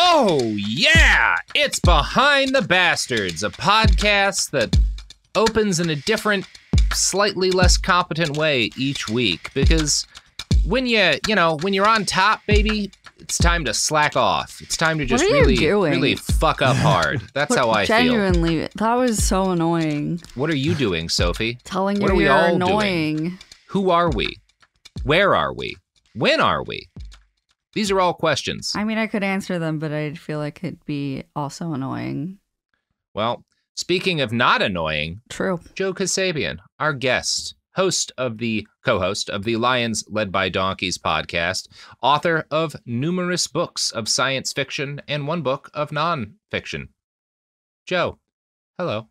Oh, yeah! It's Behind the Bastards, a podcast that opens in a different, slightly less competent way each week. Because when you, you know, when you're on top, baby, it's time to slack off. It's time to just really, doing? really fuck up hard. That's how I feel. Genuinely, that was so annoying. What are you doing, Sophie? Telling What you are we doing? annoying. Who are we? Where are we? When are we? These are all questions. I mean, I could answer them, but I'd feel like it'd be also annoying. Well, speaking of not annoying, True. Joe Kassabian, our guest, host of the co-host of the Lions Led by Donkeys podcast, author of numerous books of science fiction and one book of non-fiction. Joe, hello.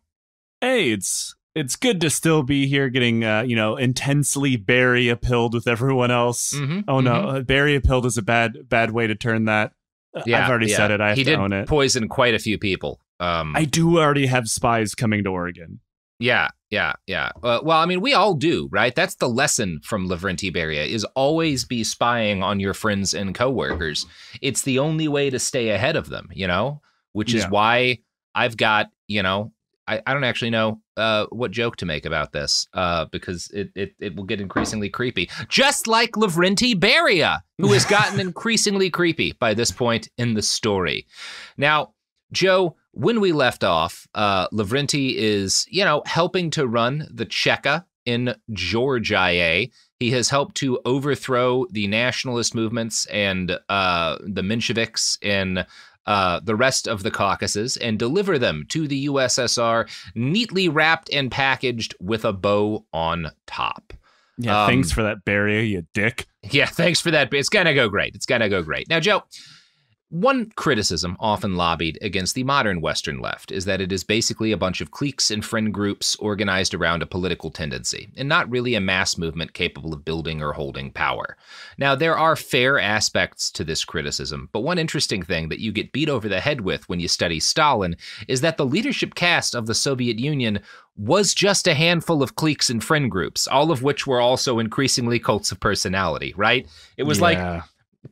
Hey, it's it's good to still be here, getting uh, you know intensely Beria pilled with everyone else. Mhm, Oh no, uh, Beria pilled is a bad bad way to turn that. Uh, Yeah, I've already yeah. said it. I have he to did own it. poison quite a few people. Um, I do already have spies coming to Oregon. Yeah, yeah, yeah. Uh, well, I mean, we all do, right? That's the lesson from Lavrenti Beria is always be spying on your friends and coworkers. It's the only way to stay ahead of them, you know? Which is Yeah. why I've got, you know, I, I don't actually know uh, what joke to make about this uh, because it, it, it will get increasingly creepy. Just like Lavrenti Beria, who has gotten increasingly creepy by this point in the story. Now, Joe, when we left off, uh, Lavrenti is, you know, helping to run the Cheka in Georgia. He has helped to overthrow the nationalist movements and uh, the Mensheviks in uh, the rest of the Caucasus and deliver them to the USSR, neatly wrapped and packaged with a bow on top. Yeah, Um, thanks for that Beria, you dick. Yeah, thanks for that. It's gonna go great. It's gonna go great. Now, Joe, one criticism often lobbied against the modern Western left is that it is basically a bunch of cliques and friend groups organized around a political tendency, and not really a mass movement capable of building or holding power. Now, there are fair aspects to this criticism, but one interesting thing that you get beat over the head with when you study Stalin is that the leadership cast of the Soviet Union was just a handful of cliques and friend groups, all of which were also increasingly cults of personality, right? It was like Yeah.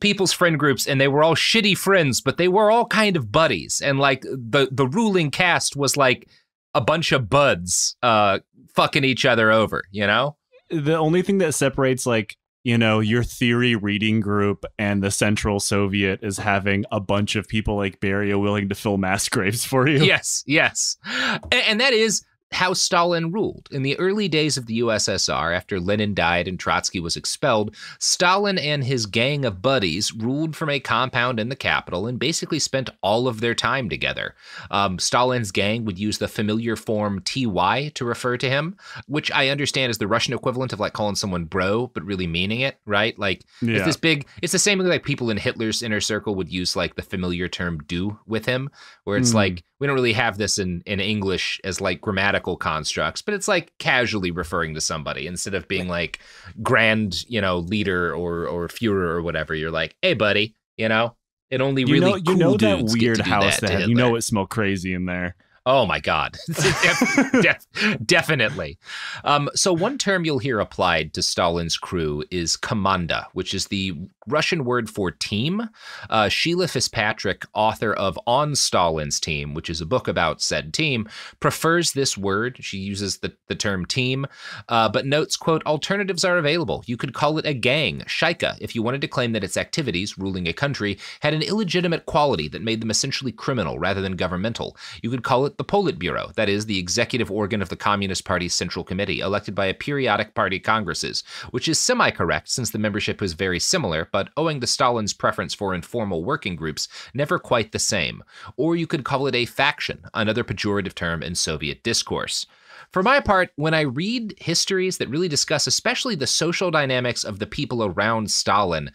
People's friend groups and they were all shitty friends, but they were all kind of buddies. And like the the ruling cast was like a bunch of buds uh fucking each other over, you know? the only thing that separates like you know your theory reading group and the central soviet is having a bunch of people like Beria willing to fill mass graves for you Yes, yes. A- And that is how Stalin ruled. In the early days of the USSR, after Lenin died and Trotsky was expelled, Stalin and his gang of buddies ruled from a compound in the capital and basically spent all of their time together. Um, Stalin's gang would use the familiar form TY to refer to him, which I understand is the Russian equivalent of like calling someone bro, but really meaning it, right? Like, Yeah. it's this big, it's the same way like people in Hitler's inner circle would use like the familiar term du with him, where it's Hmm. like, we don't really have this in, in English as like grammatical constructs, but it's like casually referring to somebody instead of being like grand, you know, leader or or Führer or whatever. You're like, hey, buddy, you know, it only you really know you know that weird house that that you know it smelled crazy in there Oh my God. Def- def- definitely. Um, so, one term you'll hear applied to Stalin's crew is komanda, which is the Russian word for team. Uh, Sheila Fitzpatrick, author of On Stalin's Team, which is a book about said team, prefers this word. She uses the, the term team, uh, but notes, quote, alternatives are available. You could call it a gang, shaika, if you wanted to claim that its activities, ruling a country, had an illegitimate quality that made them essentially criminal rather than governmental. You could call it the Politburo, that is, the executive organ of the Communist Party's Central Committee, elected by a periodic party congresses, which is semi correct since the membership was very similar, but owing to Stalin's preference for informal working groups, never quite the same. Or you could call it a faction, another pejorative term in Soviet discourse. For my part, when I read histories that really discuss especially the social dynamics of the people around Stalin,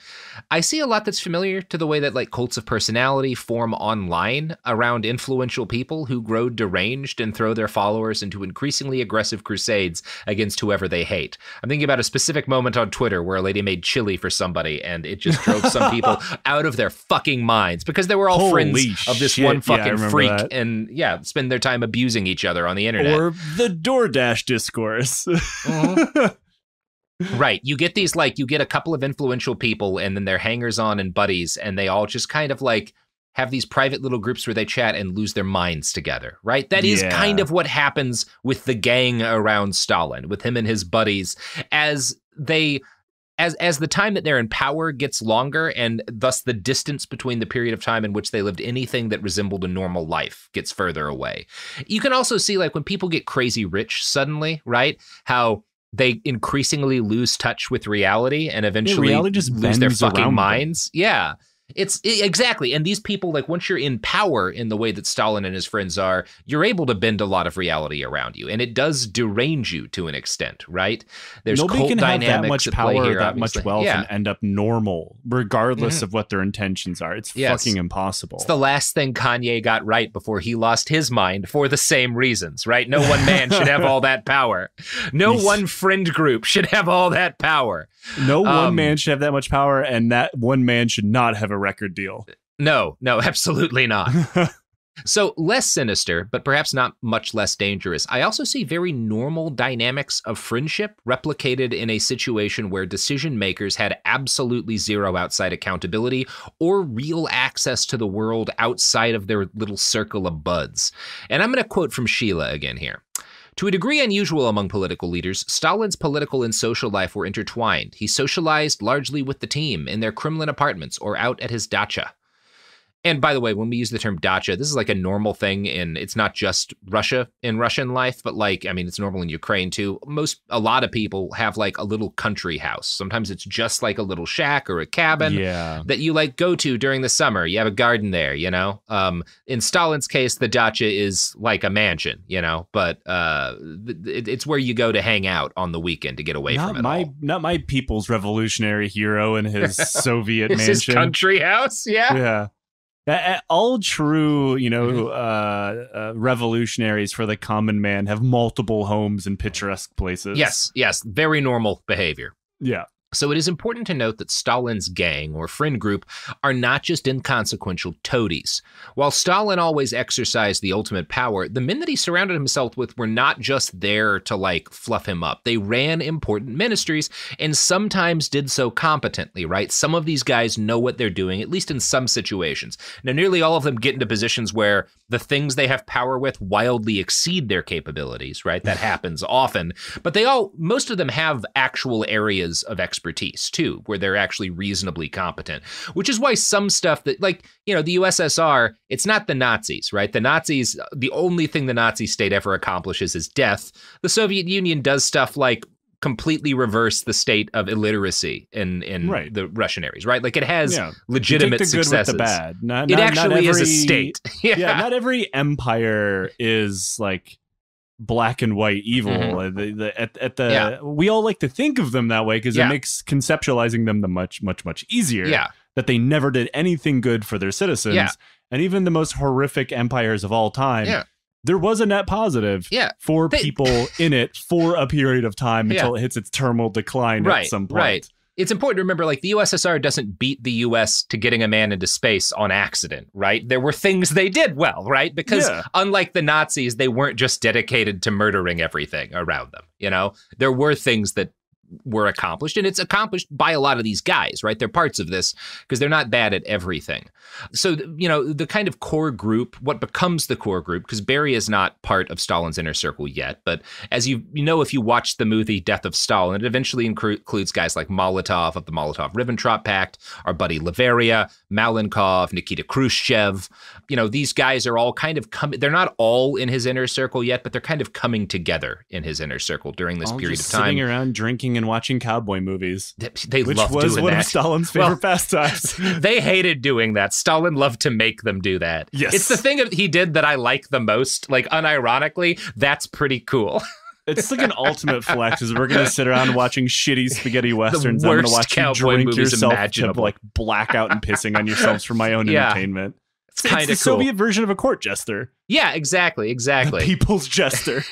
I see a lot that's familiar to the way that like cults of personality form online around influential people who grow deranged and throw their followers into increasingly aggressive crusades against whoever they hate. I'm thinking about a specific moment on Twitter where a lady made chili for somebody and it just drove some people out of their fucking minds because they were all Holy friends of this one fucking remember freak that. and yeah, spend their time abusing each other on the internet. or the DoorDash discourse. Mm-hmm. Right. You get these like you get a couple of influential people and then they're hangers on and buddies and they all just kind of like have these private little groups where they chat and lose their minds together, right? That is Yeah. kind of what happens with the gang around Stalin, with him and his buddies, as they as as the time that they're in power gets longer and thus the distance between the period of time in which they lived anything that resembled a normal life gets further away. You can also see like when people get crazy rich suddenly, right? How they increasingly lose touch with reality and eventually reality just lose their fucking them. minds. Yeah. It's i- exactly. And these people, like, once you're in power in the way that Stalin and his friends are, you're able to bend a lot of reality around you. And it does derange you to an extent, right? There's Nobody can have that much power, here, that obviously. much wealth, Yeah. and end up normal, regardless Mhm. of what their intentions are. It's Yes. fucking impossible. It's the last thing Kanye got right before he lost his mind for the same reasons, right? No one man should have all that power. No one friend group should have all that power. no one um, man should have that much power, and that one man should not have a record deal. No, no, absolutely not. So less sinister, but perhaps not much less dangerous. I also see very normal dynamics of friendship replicated in a situation where decision makers had absolutely zero outside accountability or real access to the world outside of their little circle of buds. And I'm going to quote from Sheila again here. To a degree unusual among political leaders, Stalin's political and social life were intertwined. He socialized largely with the team in their Kremlin apartments or out at his dacha. And by the way, when we use the term dacha, this is like a normal thing in it's not just Russia in Russian life, but like I mean it's normal in Ukraine too. Most a lot of people have like a little country house. Sometimes it's just like a little shack or a cabin yeah. that you like go to during the summer. You have a garden there, you know. Um, in Stalin's case, the dacha is like a mansion, you know, but uh, it, it's where you go to hang out on the weekend to get away Not from it my, all. not my people's revolutionary hero in his Soviet It's his mansion. country house, yeah. yeah. All true, you know, uh, uh, revolutionaries for the common man have multiple homes in picturesque places. Yes, yes, very normal behavior. Yeah. So it is important to note that Stalin's gang or friend group are not just inconsequential toadies. While Stalin always exercised the ultimate power, the men that he surrounded himself with were not just there to like fluff him up. They ran important ministries and sometimes did so competently, right? Some of these guys know what they're doing, at least in some situations. Now, nearly all of them get into positions where the things they have power with wildly exceed their capabilities, right? That happens often. But they all, most of them have actual areas of expertise too, where they're actually reasonably competent, which is why some stuff that, like, you know, the USSR, it's not the Nazis, right? The Nazis, the only thing the Nazi state ever accomplishes is death. The Soviet Union does stuff like, completely reverse the state of illiteracy in in Right. the Russian areas, right? Like it has Yeah. Legitimate the good successes. the bad. Not, It not- not actually is a state. yeah. yeah, not every empire is like black and white evil. Mhm. Uh, The, the, at, at the Yeah. we all like to think of them that way because Yeah. it makes conceptualizing them the much much much easier. yeah. that they never did anything good for their citizens. Yeah. and even the most horrific empires of all time. Yeah. There was a net positive Yeah. for They- people in it for a period of time Yeah. until it hits its terminal decline Right, at some point. right. It's important to remember like the USSR doesn't beat the US to getting a man into space on accident, right? There were things they did well, right? Because Yeah. unlike the Nazis, they weren't just dedicated to murdering everything around them, you know? There were things that were accomplished and it's accomplished by a lot of these guys, right? They're parts of this because they're not bad at everything. So, you know, the kind of core group, what becomes the core group, because Beria is not part of Stalin's inner circle yet, but as you, you know, if you watch the movie Death of Stalin, it eventually includes guys like Molotov of the Molotov Ribbentrop Pact, our buddy Laveria, Malenkov, Nikita Khrushchev. You know, these guys are all kind of coming, they're not all in his inner circle yet, but they're kind of coming together in his inner circle during this All period of time. sitting around drinking and watching cowboy movies, They- which love was doing one that. of Stalin's favorite Well, pastimes. they hated doing that. Stalin loved to make them do that. Yes. It's the thing that he did that I like the most. Like, unironically, that's pretty cool. It's like an ultimate flex. Is we're gonna sit around watching shitty spaghetti westerns. I'm gonna watch you cowboy drink movies yourself imaginable. to like blackout and pissing on yourselves for my own Yeah. entertainment. It's It's kind the of cool. Soviet version of a court jester. Yeah, exactly, The exactly. people's jester.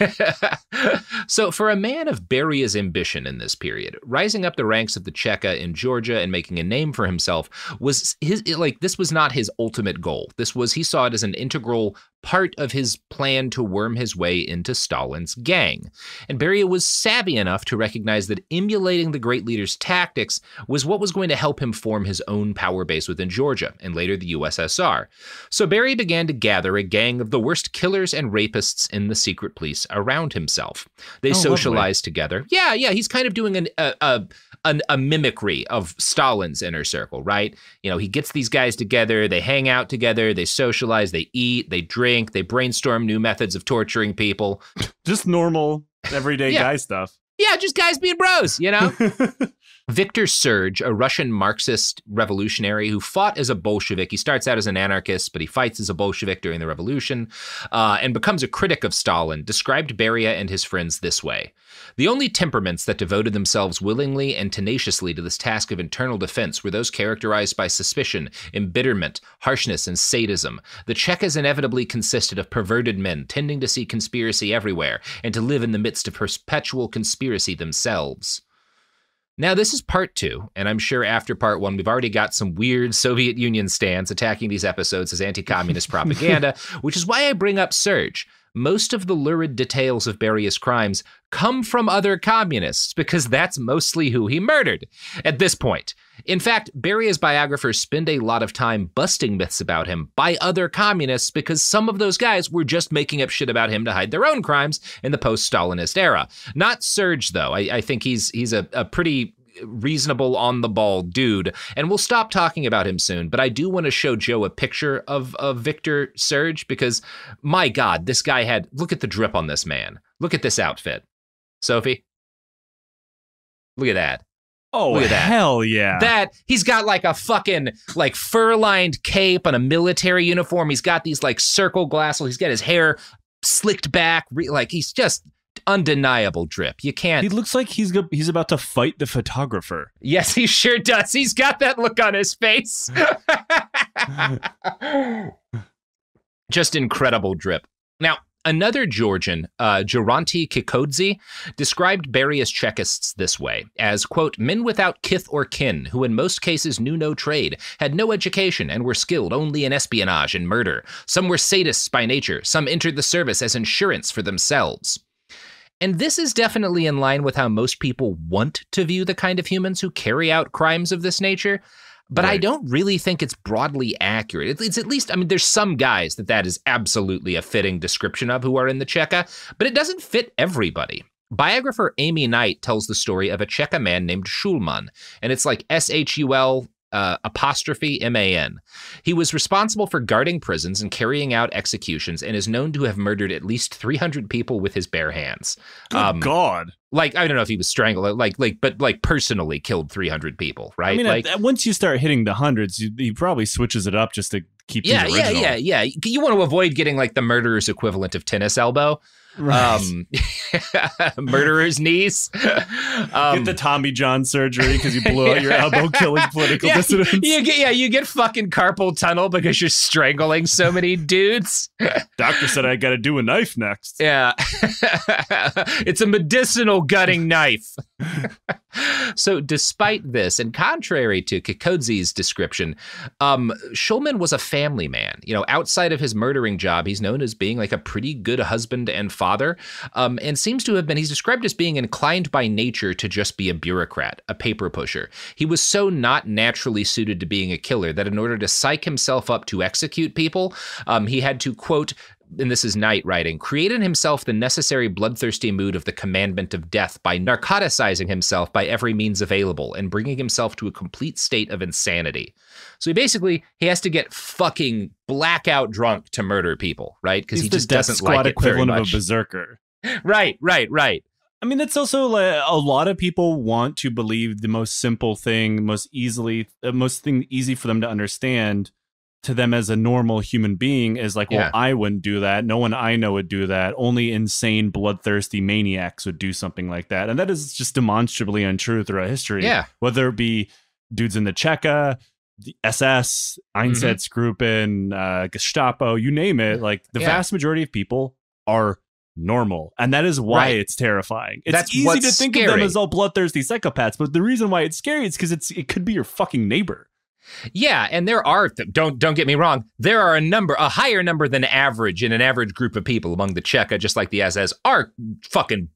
so, for a man of Beria's ambition in this period, rising up the ranks of the Cheka in Georgia and making a name for himself was his like this was not his ultimate goal. This was he saw it as an integral part of his plan to worm his way into Stalin's gang. And Beria was savvy enough to recognize that emulating the great leader's tactics was what was going to help him form his own power base within Georgia and later the USSR. So Beria began to gather a gang of the worst killers and rapists in the secret police around himself. They Oh, lovely. together. Yeah, yeah, he's kind of doing an, a, a, an, a mimicry of Stalin's inner circle, right? You know, he gets these guys together, they hang out together, they socialize, they eat, they drink, they brainstorm new methods of torturing people. Just normal, everyday Yeah. guy stuff. Yeah, just guys being bros, you know? Victor Serge, a Russian Marxist revolutionary who fought as a Bolshevik. He starts out as an anarchist, but he fights as a Bolshevik during the revolution uh, and becomes a critic of Stalin, described Beria and his friends this way The only temperaments that devoted themselves willingly and tenaciously to this task of internal defense were those characterized by suspicion, embitterment, harshness, and sadism. The Chekas inevitably consisted of perverted men tending to see conspiracy everywhere and to live in the midst of perpetual conspiracy themselves. Now, this is part two, and I'm sure after part one, we've already got some weird Soviet Union stands attacking these episodes as anti communist propaganda, which is why I bring up Serge. Most of the lurid details of Beria's crimes come from other communists because that's mostly who he murdered at this point. In fact, Beria's biographers spend a lot of time busting myths about him by other communists because some of those guys were just making up shit about him to hide their own crimes in the post-Stalinist era. Not Serge, though. I, I think he's he's a, a pretty reasonable on the ball dude and we'll stop talking about him soon but i do want to show joe a picture of, of victor serge because my god this guy had look at the drip on this man look at this outfit sophie look at that Oh, Look at that. hell yeah. that he's got like a fucking like fur-lined cape and a military uniform. He's got these like circle glasses. He's got his hair slicked back. Re- like he's just undeniable drip. You can't. he looks like he's go- he's about to fight the photographer. yes, he sure does. He's got that look on his face. just incredible drip. Now, another Georgian, uh, Geronti Kikodze, described Beria's Chekists this way as, quote, men without kith or kin, who in most cases knew no trade, had no education, and were skilled only in espionage and murder. Some were sadists by nature, some entered the service as insurance for themselves. And this is definitely in line with how most people want to view the kind of humans who carry out crimes of this nature. But I don't really think it's broadly accurate. It's, it's at least, I mean, there's some guys that that is absolutely a fitting description of who are in the Cheka, but it doesn't fit everybody. Biographer Amy Knight tells the story of a Cheka man named Schulman, and it's like S H U L uh, apostrophe M A N. He was responsible for guarding prisons and carrying out executions, and is known to have murdered at least 300 people with his bare hands. Good Um, God. Like I don't know if he was strangled, like like, but like personally killed 300 people, right? I mean, like, at- once you start hitting the hundreds, you, he probably switches it up just to keep yeah, yeah, yeah, yeah. You want to avoid getting like the murderer's equivalent of tennis elbow, Right. um, murderer's niece. Um, Get the Tommy John surgery because you blew out your elbow, killing political yeah, dissidents. You get yeah, you get fucking carpal tunnel because you're strangling so many dudes. Doctor said I got to do a knife next. Yeah. it's a medicinal gutting knife. so, despite this, and contrary to Kikodze's description, um, Schulman was a family man. You know, outside of his murdering job, he's known as being like a pretty good husband and father, um, and seems to have been, he's described as being inclined by nature to just be a bureaucrat, a paper pusher. He was so not naturally suited to being a killer that in order to psych himself up to execute people, um, he had to, quote, and this is Knight writing, created himself the necessary bloodthirsty mood of the commandment of death by narcoticizing himself by every means available and bringing himself to a complete state of insanity. So he basically he has to get fucking blackout drunk to murder people, right? Because he just doesn't squad like it very equivalent of a berserker. right, right, right. I mean, that's also like, a lot of people want to believe the most simple thing, most easily, uh, most thing easy for them to understand to them as a normal human being is like, well, Yeah. I wouldn't do that. No one I know would do that. Only insane, bloodthirsty maniacs would do something like that. And that is just demonstrably untrue throughout history. Yeah. Whether it be dudes in the Cheka, the SS, Einsatzgruppen, uh, Gestapo, you name it. Like the Yeah. vast majority of people are normal, and that is why Right. it's terrifying. It's That's easy to think of them as all bloodthirsty psychopaths, but the reason why it's scary is because it's it could be your fucking neighbor. Yeah, and there are don't don't get me wrong. There are a number, a higher number than average in an average group of people among the Cheka, just like the SS, are fucking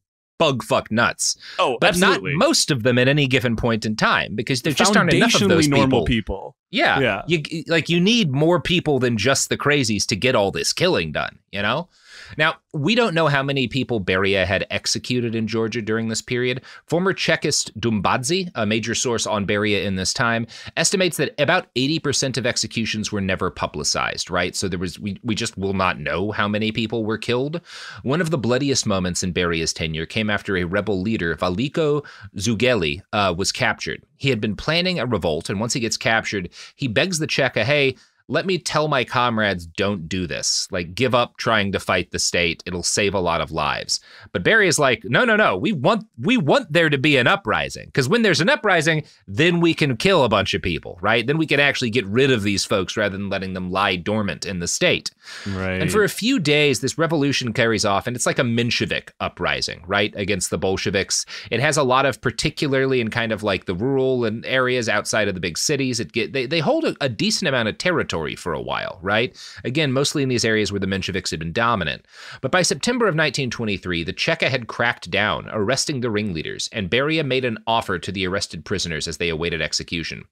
bug fuck nuts. Oh, But absolutely. not most of them at any given point in time, because there just aren't enough of those normal people. people. Yeah, Yeah. You like you need more people than just the crazies to get all this killing done. You know. Now we don't know how many people Beria had executed in Georgia during this period. Former Chekist Dumbadze, a major source on Beria in this time, estimates that about eighty percent of executions were never publicized. Right, so there was we we just will not know how many people were killed. One of the bloodiest moments in Beria's tenure came after a rebel leader, Valiko Jugeli, uh, was captured. He had been planning a revolt, and once he gets captured, he begs the Cheka, hey, let me tell my comrades don't do this. Like, give up trying to fight the state. It'll save a lot of lives. But Beria is like, no, no, no. We want we want there to be an uprising. Because when there's an uprising, then we can kill a bunch of people, right? Then we can actually get rid of these folks rather than letting them lie dormant in the state. Right. And for a few days, this revolution carries off, and it's like a Menshevik uprising, right, against the Bolsheviks. It has a lot of, particularly in kind of like the rural and areas outside of the big cities. It get they, they hold a, a decent amount of territory for a while, right? Again, mostly in these areas where the Mensheviks had been dominant. But by September of 1923, the Cheka had cracked down, arresting the ringleaders, and Beria made an offer to the arrested prisoners as they awaited execution.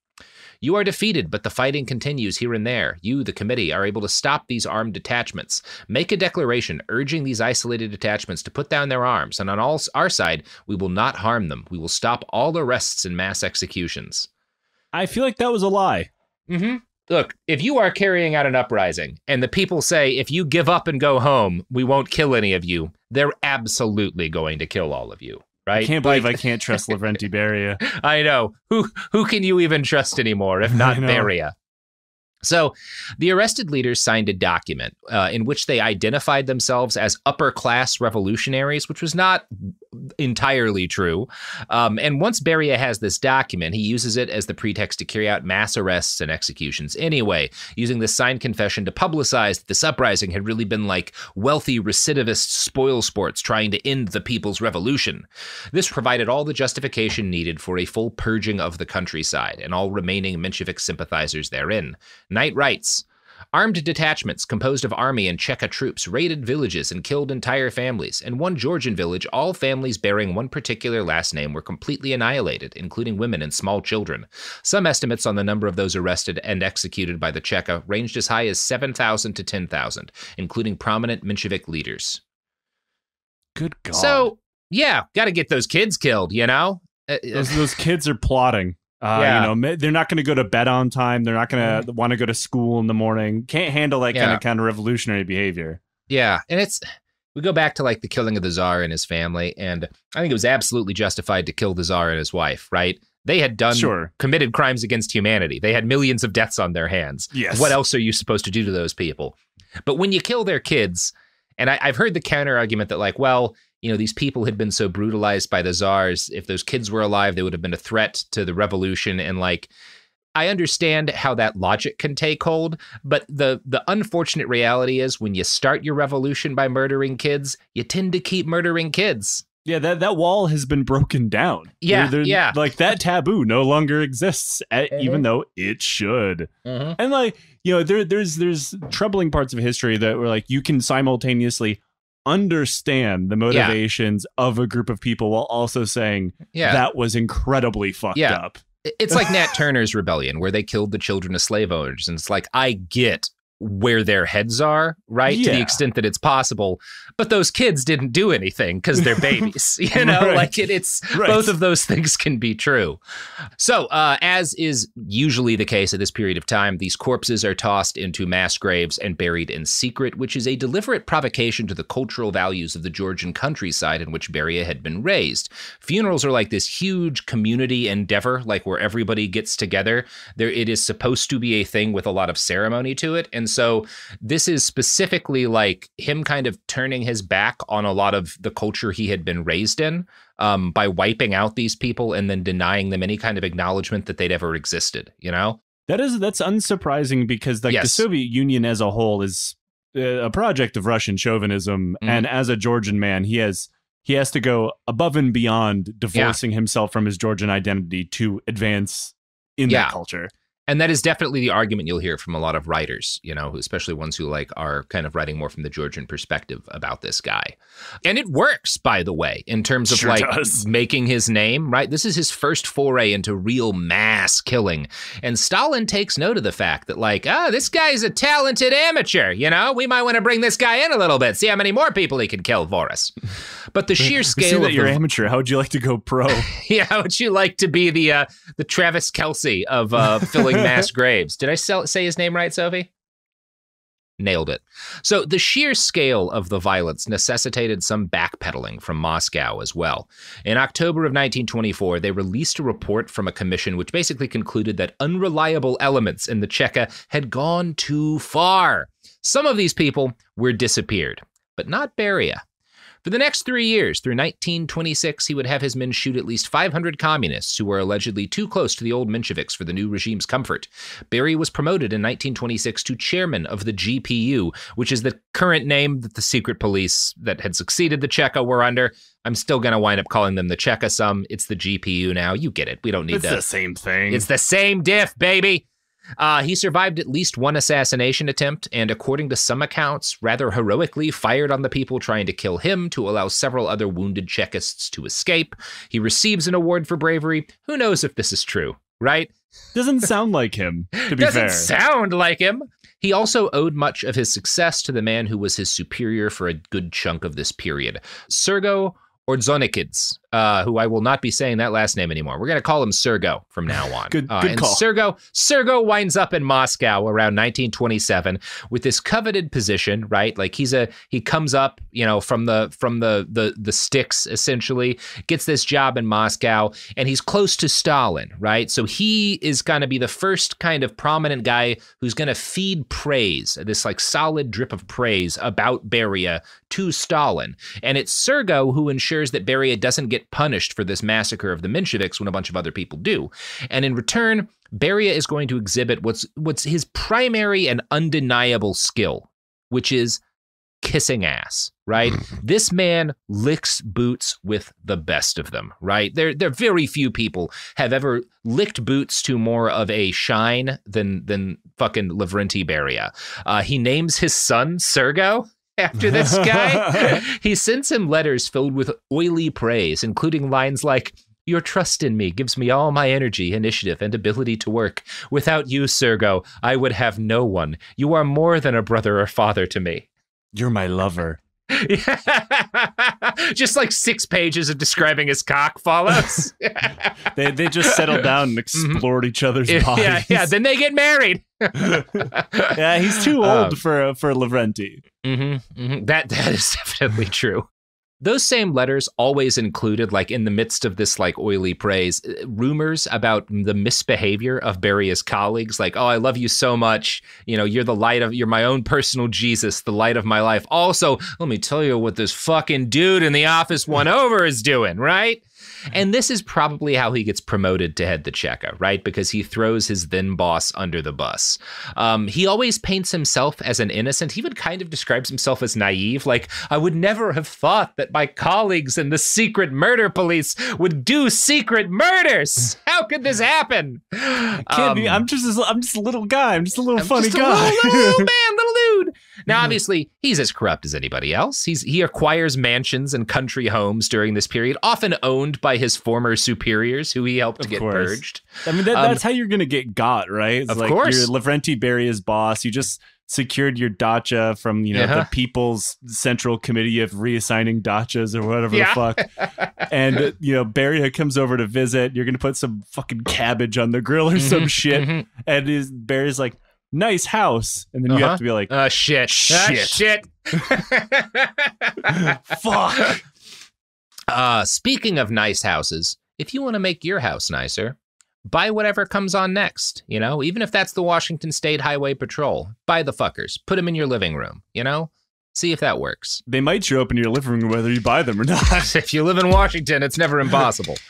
You are defeated, but the fighting continues here and there. You, the committee, are able to stop these armed detachments. Make a declaration urging these isolated detachments to put down their arms, and on all, our side, we will not harm them. We will stop all arrests and mass executions. I feel like that was a lie. Mm-hmm. Look, if you are carrying out an uprising and the people say, if you give up and go home, we won't kill any of you, they're absolutely going to kill all of you. Right? I can't believe I can't trust Lavrenti Beria. I know. Who who can you even trust anymore if not. Beria? So, the arrested leaders signed a document uh, in which they identified themselves as upper class revolutionaries, which was not entirely true. Um, and once Beria has this document, he uses it as the pretext to carry out mass arrests and executions anyway, using this signed confession to publicize that this uprising had really been like wealthy recidivist spoil sports trying to end the people's revolution. This provided all the justification needed for a full purging of the countryside and all remaining Menshevik sympathizers therein. Knight writes Armed detachments composed of army and Cheka troops raided villages and killed entire families. In one Georgian village, all families bearing one particular last name were completely annihilated, including women and small children. Some estimates on the number of those arrested and executed by the Cheka ranged as high as 7,000 to 10,000, including prominent Menshevik leaders. Good God. So, yeah, got to get those kids killed, you know? Uh, those, those kids are plotting. Uh, Yeah. You know, they're not going to go to bed on time. They're not going to want to go to school in the morning. Can't handle that kind Yeah. of revolutionary behavior. Yeah, and it's we go back to like the killing of the czar and his family, and I think it was absolutely justified to kill the czar and his wife. Right? They had done Sure. committed crimes against humanity. They had millions of deaths on their hands. Yes. What else are you supposed to do to those people? But when you kill their kids, and I, I've heard the counter argument that like, well, you know, these people had been so brutalized by the czars. If those kids were alive, they would have been a threat to the revolution. And like, I understand how that logic can take hold, but the the unfortunate reality is when you start your revolution by murdering kids, you tend to keep murdering kids. Yeah, that, that wall has been broken down. Yeah, They're- they're- yeah. Like that taboo no longer exists, eh, even though it should. And like you know, there there's there's troubling parts of history that were like you can simultaneously understand the motivations of a group of people while also saying Yeah. that was incredibly fucked Yeah. up. It's like Nat Turner's rebellion, where they killed the children of slave owners. And it's like, I get where their heads are, right? To the extent that it's possible. But those kids didn't do anything because they're babies. You know, Right. like it, it's Right. both of those things can be true. So, uh, as is usually the case at this period of time, these corpses are tossed into mass graves and buried in secret, which is a deliberate provocation to the cultural values of the Georgian countryside in which Beria had been raised. Funerals are like this huge community endeavor, like where everybody gets together. There, it is supposed to be a thing with a lot of ceremony to it, and so this is specifically like him kind of turning his back on a lot of the culture he had been raised in um, by wiping out these people and then denying them any kind of acknowledgement that they'd ever existed. You know? That is that's unsurprising because like the Soviet Union as a whole is uh, a project of Russian chauvinism, Mhm. and as a Georgian man, he has he has to go above and beyond divorcing himself from his Georgian identity to advance in Yeah. that culture. And that is definitely the argument you'll hear from a lot of writers, you know, especially ones who like are kind of writing more from the Georgian perspective about this guy. And it works, by the way, in terms of Sure like does. making his name, right? This is his first foray into real mass killing. And Stalin takes note of the fact that, like, ah, this guy's a talented amateur, you know? We might want to bring this guy in a little bit, see how many more people he can kill for us. But the sheer scale that of you're the, amateur. How would you like to go pro? yeah, how would you like to be the uh, the Travis Kelce of uh, filling mass graves? Did I sell, say his name right, Sophie? Nailed it. So the sheer scale of the violence necessitated some backpedaling from Moscow as well. In October of 1924, they released a report from a commission which basically concluded that unreliable elements in the Cheka had gone too far. Some of these people were disappeared, but not Beria. For the next three years, through 1926, he would have his men shoot at least 500 communists who were allegedly too close to the old Mensheviks for the new regime's comfort. Beria was promoted in 1926 to chairman of the GPU, which is the current name that the secret police that had succeeded the Cheka were under. I'm still going to wind up calling them the Cheka some. It's the GPU now. You get it. We don't need it's to. the same thing. It's the same diff, baby. Uh, he survived at least one assassination attempt, and according to some accounts, rather heroically fired on the people trying to kill him to allow several other wounded Chekists to escape. He receives an award for bravery. Who knows if this is true, right? Doesn't sound like him, to be Doesn't fair. sound like him. He also owed much of his success to the man who was his superior for a good chunk of this period, Sergo Ordzhonikidze, uh, who I will not be saying that last name anymore. We're going to call him Sergo from now on. Good- Uh, good and call. Sergo, Sergo winds up in Moscow around 1927 with this coveted position, right? Like he's a he comes up, you know, from the from the the the sticks essentially, gets this job in Moscow, and he's close to Stalin, right? So he is going to be the first kind of prominent guy who's going to feed praise, this like solid drip of praise about Beria to Stalin. And it's Sergo who ensures that Beria doesn't get punished for this massacre of the Mensheviks when a bunch of other people do. And in return, Beria is going to exhibit what's what's his primary and undeniable skill, which is kissing ass, right? this man licks boots with the best of them, right? There there very few people have ever licked boots to more of a shine than than fucking Lavrenti Beria. Uh, he names his son Sergo after this guy. he sends him letters filled with oily praise, including lines like your trust in me gives me all my energy, initiative, and ability to work. Without you, Sergo, I would have no one. You are more than a brother or father to me. You're my lover. Just like six pages of describing his cock follows. They they just settled down and explored each other's bodies. Mm-hmm. yeah, yeah. Then they get married. yeah, he's too old Um, for for Lavrenti. Mm-hmm, hmm That that is definitely true. Those same letters always included, like in the midst of this like oily praise, uh, rumors about the misbehavior of Beria's colleagues. Like, oh, I love you so much. You know, you're the light of, you're my own personal Jesus, the light of my life. Also, let me tell you what this fucking dude in the office one over is doing, right? And this is probably how he gets promoted to head the Cheka, right? Because he throws his then boss under the bus. Um, he always paints himself as an innocent. He even kind of describes himself as naive. Like, I would never have thought that my colleagues in the secret murder police would do secret murders. How could this happen? Can't be. Um, I'm just a, I'm just a little guy. I'm just a little I'm funny guy. little, little man, dude. Now, obviously, he's as corrupt as anybody else. He's he acquires mansions and country homes during this period, often owned by his former superiors, who he helped to Of get course. purged. I mean, that, Um, that's how you're gonna get got, right? It's Of like course. you're Lavrenti Beria's boss. You just secured your dacha from you know Uh-huh. the People's Central Committee of Reassigning Dachas or whatever Yeah. the fuck. and you know Beria comes over to visit. You're gonna put some fucking cabbage on the grill or some Mhm, shit, mhm. and his Beria's like, "Nice house," and then you Uh-huh. have to be like, Uh, shit. Ah, Shit. shit. "Fuck." Uh, speaking of nice houses, if you want to make your house nicer, buy whatever comes on next. You know, even if that's the Washington State Highway Patrol, buy the fuckers, put them in your living room. You know, see if that works. They might show up in your living room whether you buy them or not. if you live in Washington, it's never impossible.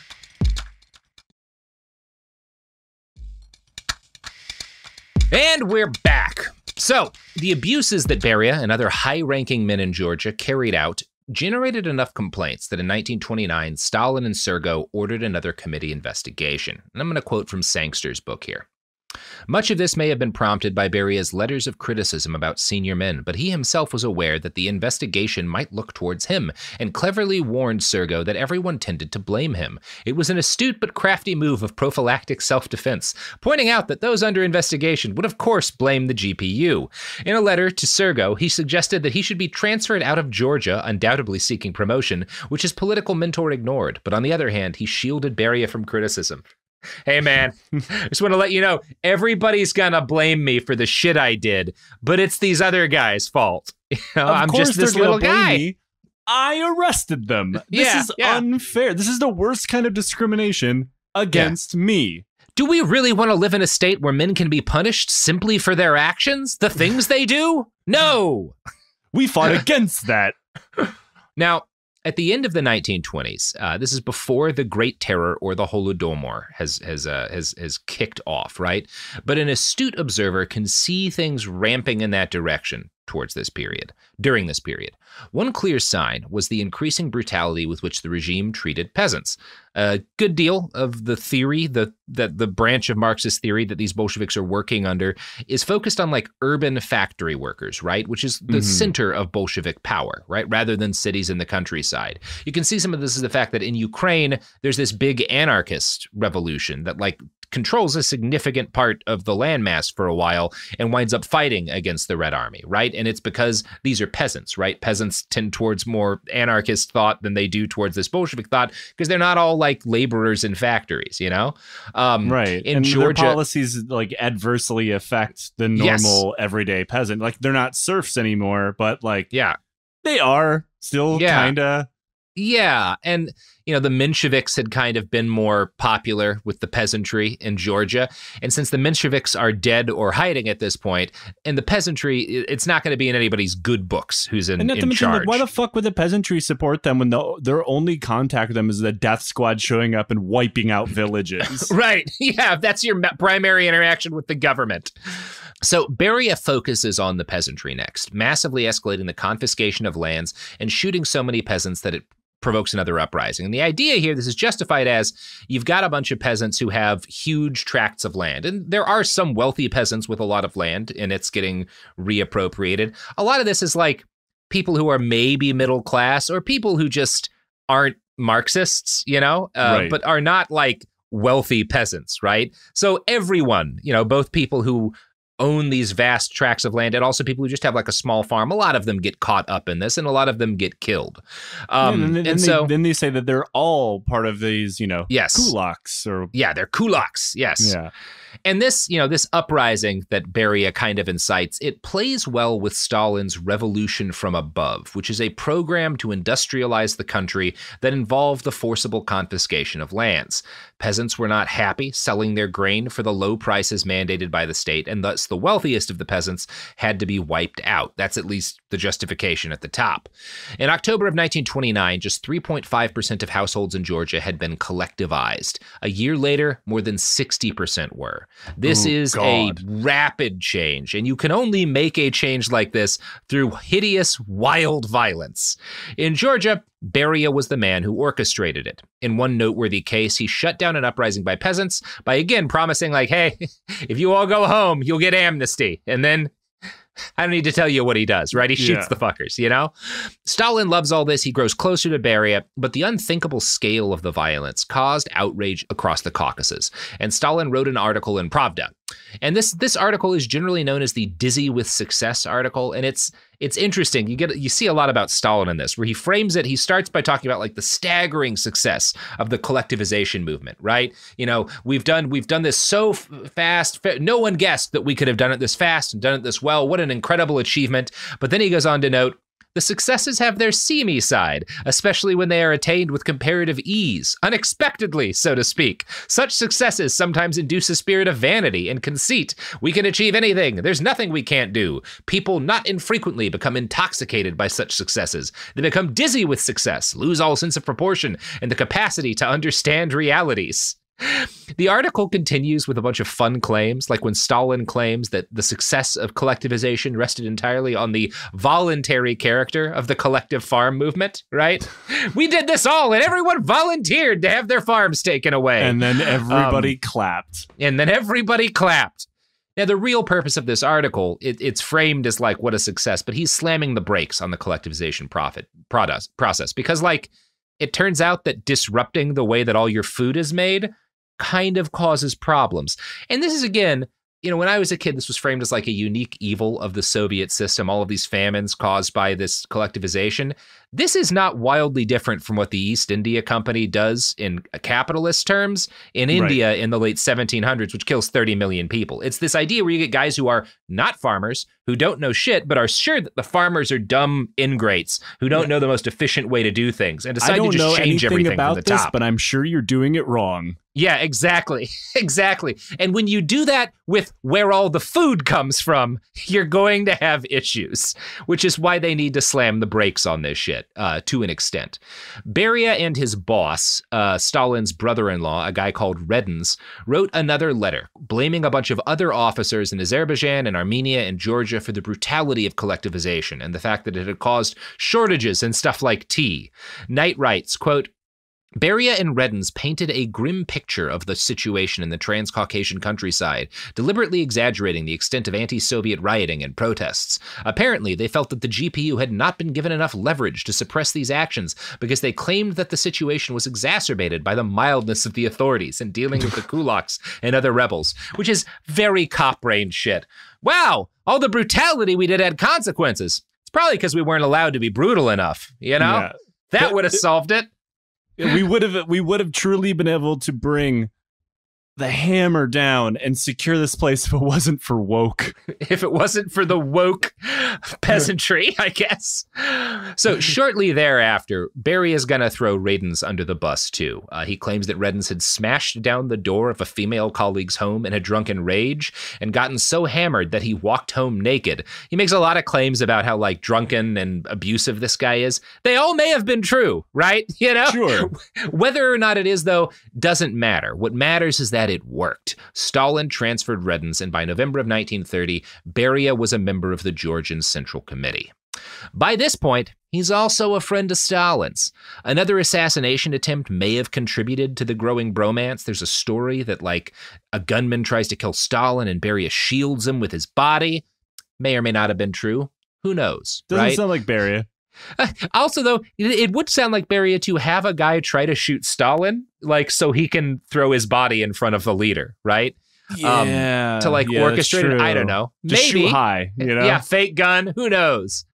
And we're back. So, the abuses that Beria and other high ranking men in Georgia carried out generated enough complaints that in 1929, Stalin and Sergo ordered another committee investigation. And I'm going to quote from Sangster's book here. Much of this may have been prompted by Beria's letters of criticism about senior men, but he himself was aware that the investigation might look towards him, and cleverly warned Sergo that everyone tended to blame him. It was an astute but crafty move of prophylactic self defense, pointing out that those under investigation would, of course, blame the GPU. In a letter to Sergo, he suggested that he should be transferred out of Georgia, undoubtedly seeking promotion, which his political mentor ignored, but on the other hand, he shielded Beria from criticism. Hey man, I just want to let you know everybody's gonna blame me for the shit I did, but it's these other guys' fault. You know, I'm just this little guy. me. I arrested them. This Yeah, is yeah. unfair. This is the worst kind of discrimination against me. Do we really want to live in a state where men can be punished simply for their actions, the things they do? No. We fought against that. Now, at the end of the 1920s, uh, this is before the Great Terror or the Holodomor has has uh, has has kicked off, right? But an astute observer can see things ramping in that direction towards this period. During this period, one clear sign was the increasing brutality with which the regime treated peasants. A good deal of the theory, the that the branch of Marxist theory that these Bolsheviks are working under, is focused on like urban factory workers, right? Which is the Mhm. center of Bolshevik power, right? Rather than cities in the countryside. You can see some of this is the fact that in Ukraine, there's this big anarchist revolution that like controls a significant part of the landmass for a while and winds up fighting against the Red Army, right? And it's because these are peasants, right? Peasants tend towards more anarchist thought than they do towards this Bolshevik thought because they're not all like laborers in factories, you know? Um, Right. In and Georgia, their policies like adversely affect the Yes. normal everyday peasant. Like they're not serfs anymore, but like yeah, they are still Yeah. kinda Yeah, and you know the Mensheviks had kind of been more popular with the peasantry in Georgia, and since the Mensheviks are dead or hiding at this point, and the peasantry, it's not going to be in anybody's good books who's in, And in mention, charge. like, why the fuck would the peasantry support them when the, their only contact with them is the death squad showing up and wiping out villages? Right. Yeah, that's your primary interaction with the government. So Beria focuses on the peasantry next, massively escalating the confiscation of lands and shooting so many peasants that it provokes another uprising. And the idea here, this is justified as you've got a bunch of peasants who have huge tracts of land. And there are some wealthy peasants with a lot of land, and it's getting reappropriated. A lot of this is like people who are maybe middle class or people who just aren't Marxists, you know, uh, Right. but are not like wealthy peasants, right? So everyone, you know, both people who own these vast tracts of land and also people who just have like a small farm, a lot of them get caught up in this and a lot of them get killed. Um, and, and, then, then so, they, then they say that they're all part of these, you know, yes. kulaks or Yeah, they're kulaks. Yes. yeah. And this, you know, this uprising that Beria kind of incites, it plays well with Stalin's Revolution from Above, which is a program to industrialize the country that involved the forcible confiscation of lands. Peasants were not happy selling their grain for the low prices mandated by the state, and thus the wealthiest of the peasants had to be wiped out. That's at least the justification at the top. In October of 1929, just 3.5% of households in Georgia had been collectivized. A year later, more than 60% were. This Oh, is God. a rapid change, and you can only make a change like this through hideous, wild violence. In Georgia, Beria was the man who orchestrated it. In one noteworthy case, he shut down an uprising by peasants by again promising, like, hey, if you all go home, you'll get amnesty. And then I don't need to tell you what he does, right? He shoots Yeah. the fuckers, you know? Stalin loves all this. He grows closer to Beria, but the unthinkable scale of the violence caused outrage across the Caucasus. And Stalin wrote an article in Pravda. And this this article is generally known as the dizzy with success article and it's it's interesting. You get you see a lot about Stalin in this where he frames it he starts by talking about like the staggering success of the collectivization movement, right? You know, we've done we've done this so f- fast. Fa- no one guessed that we could have done it this fast and done it this well. What an incredible achievement. But then he goes on to note the successes have their seamy side, especially when they are attained with comparative ease, unexpectedly, so to speak. Such successes sometimes induce a spirit of vanity and conceit. We can achieve anything, there's nothing we can't do. People not infrequently become intoxicated by such successes. They become dizzy with success, lose all sense of proportion and the capacity to understand realities. The article continues with a bunch of fun claims, like when Stalin claims that the success of collectivization rested entirely on the voluntary character of the collective farm movement, right? we did this all, and everyone volunteered to have their farms taken away. And then everybody um, clapped. And then everybody clapped. Now, the real purpose of this article, it, it's framed as like what a success, but he's slamming the brakes on the collectivization profit process because, like, it turns out that disrupting the way that all your food is made kind of causes problems. And this is again, you know, when I was a kid, this was framed as like a unique evil of the Soviet system, all of these famines caused by this collectivization. This is not wildly different from what the East India Company does in capitalist terms in India right. in the late 1700s, which kills 30 million people. It's this idea where you get guys who are not farmers, who don't know shit, but are sure that the farmers are dumb ingrates who don't yeah. know the most efficient way to do things and decide to just change everything about from the this, top. But I'm sure you're doing it wrong. Yeah, exactly. exactly. And when you do that with where all the food comes from, you're going to have issues, which is why they need to slam the brakes on this shit uh, to an extent. Beria and his boss, uh, Stalin's brother in law, a guy called Redens, wrote another letter blaming a bunch of other officers in Azerbaijan and Armenia and Georgia for the brutality of collectivization and the fact that it had caused shortages in stuff like tea. Knight writes, quote, Beria and Redens painted a grim picture of the situation in the Transcaucasian countryside, deliberately exaggerating the extent of anti Soviet rioting and protests. Apparently, they felt that the GPU had not been given enough leverage to suppress these actions because they claimed that the situation was exacerbated by the mildness of the authorities in dealing with the kulaks and other rebels, which is very cop brain shit. Wow, all the brutality we did had consequences. It's probably because we weren't allowed to be brutal enough, you know? Yeah. That would have solved it we would have we would have truly been able to bring the hammer down and secure this place if it wasn't for woke. If it wasn't for the woke peasantry, I guess. So shortly thereafter, Beria is going to throw Redens under the bus too. Uh, he claims that Redens had smashed down the door of a female colleague's home in a drunken rage and gotten so hammered that he walked home naked. He makes a lot of claims about how like drunken and abusive this guy is. They all may have been true, right? You know? Sure. Whether or not it is though doesn't matter. What matters is that it worked. Stalin transferred Redens, and by November of 1930, Beria was a member of the Georgian Central Committee. By this point, he's also a friend of Stalin's. Another assassination attempt may have contributed to the growing bromance. There's a story that, like, a gunman tries to kill Stalin and Beria shields him with his body. May or may not have been true. Who knows? Doesn't right? sound like Beria. also, though, it would sound like Beria to have a guy try to shoot Stalin, like so he can throw his body in front of the leader, right? Yeah, um, to like yeah, orchestrate. I don't know. Just Maybe high, you know? Yeah, fake gun. Who knows?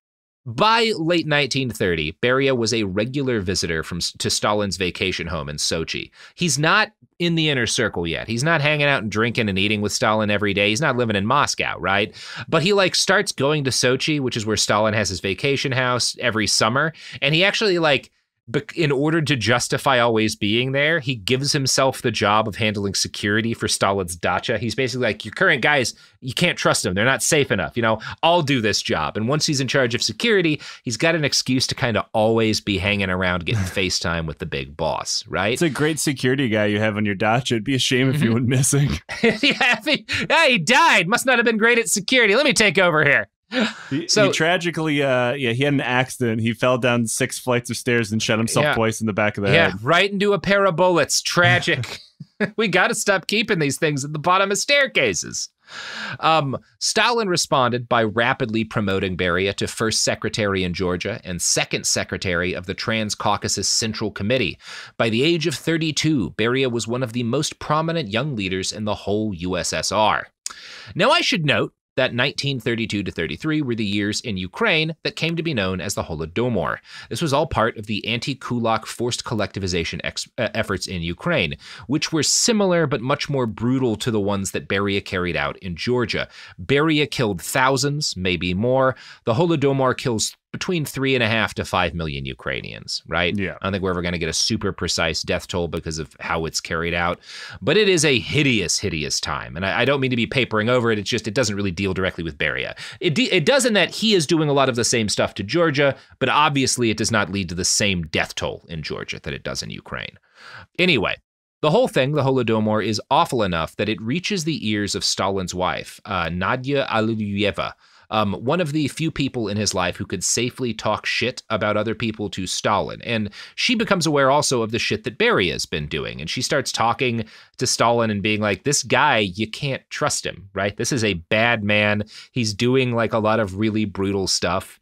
By late 1930, Beria was a regular visitor from to Stalin's vacation home in Sochi. He's not in the inner circle yet. He's not hanging out and drinking and eating with Stalin every day. He's not living in Moscow, right? But he like starts going to Sochi, which is where Stalin has his vacation house every summer, and he actually like in order to justify always being there, he gives himself the job of handling security for Stalin's dacha. He's basically like, your current guys, you can't trust them. They're not safe enough. You know, I'll do this job. And once he's in charge of security, he's got an excuse to kind of always be hanging around getting FaceTime with the big boss, right? It's a great security guy you have on your dacha. It'd be a shame if he mm-hmm. went missing. yeah, he, yeah, he died. Must not have been great at security. Let me take over here. He, so he tragically, uh, yeah, he had an accident. He fell down six flights of stairs and shot himself yeah, twice in the back of the yeah, head. Yeah, right into a pair of bullets. Tragic. we got to stop keeping these things at the bottom of staircases. Um, Stalin responded by rapidly promoting Beria to first secretary in Georgia and second secretary of the Transcaucasus Central Committee. By the age of 32, Beria was one of the most prominent young leaders in the whole USSR. Now, I should note that 1932 to 33 were the years in Ukraine that came to be known as the Holodomor. This was all part of the anti Kulak forced collectivization ex- uh, efforts in Ukraine, which were similar but much more brutal to the ones that Beria carried out in Georgia. Beria killed thousands, maybe more. The Holodomor kills between three and a half to five million Ukrainians, right? Yeah. I don't think we're ever going to get a super precise death toll because of how it's carried out. But it is a hideous, hideous time. And I, I don't mean to be papering over it. It's just, it doesn't really deal directly with Beria. It, de- it does in that he is doing a lot of the same stuff to Georgia, but obviously it does not lead to the same death toll in Georgia that it does in Ukraine. Anyway, The whole thing, the Holodomor, is awful enough that it reaches the ears of Stalin's wife, uh, Nadia Alliluyeva, um, one of the few people in his life who could safely talk shit about other people to Stalin. And she becomes aware also of the shit that Beria has been doing. And she starts talking to Stalin and being like, this guy, you can't trust him, right? This is a bad man. He's doing like a lot of really brutal stuff.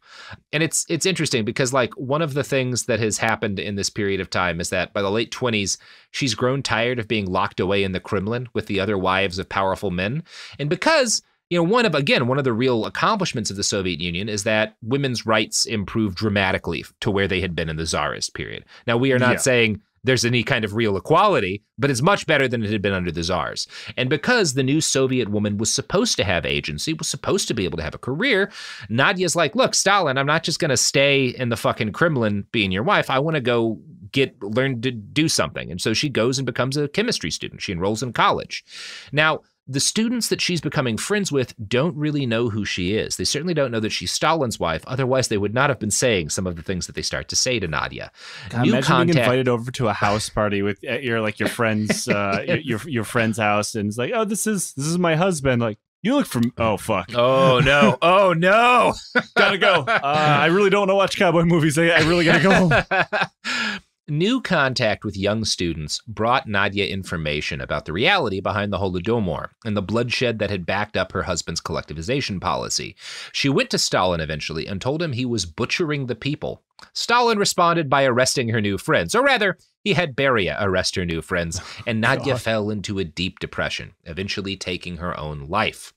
And it's it's interesting because like one of the things that has happened in this period of time is that by the late 20s she's grown tired of being locked away in the Kremlin with the other wives of powerful men. And because you know, one of again, one of the real accomplishments of the Soviet Union is that women's rights improved dramatically to where they had been in the Tsarist period. Now, we are not yeah. saying there's any kind of real equality, but it's much better than it had been under the czars. And because the new Soviet woman was supposed to have agency, was supposed to be able to have a career, Nadia's like, look, Stalin, I'm not just going to stay in the fucking Kremlin being your wife. I want to go get learn to do something. And so she goes and becomes a chemistry student. She enrolls in college. Now, the students that she's becoming friends with don't really know who she is. They certainly don't know that she's Stalin's wife. Otherwise, they would not have been saying some of the things that they start to say to Nadia. God, New imagine contact- being invited over to a house party with your like your friend's uh, your your friend's house, and it's like, oh, this is this is my husband. Like, you look from oh fuck. Oh no. Oh no. gotta go. Uh, I really don't want to watch cowboy movies. I, I really gotta go home. New contact with young students brought Nadia information about the reality behind the Holodomor and the bloodshed that had backed up her husband's collectivization policy. She went to Stalin eventually and told him he was butchering the people. Stalin responded by arresting her new friends, or rather, he had Beria arrest her new friends, and Nadia God. fell into a deep depression, eventually taking her own life.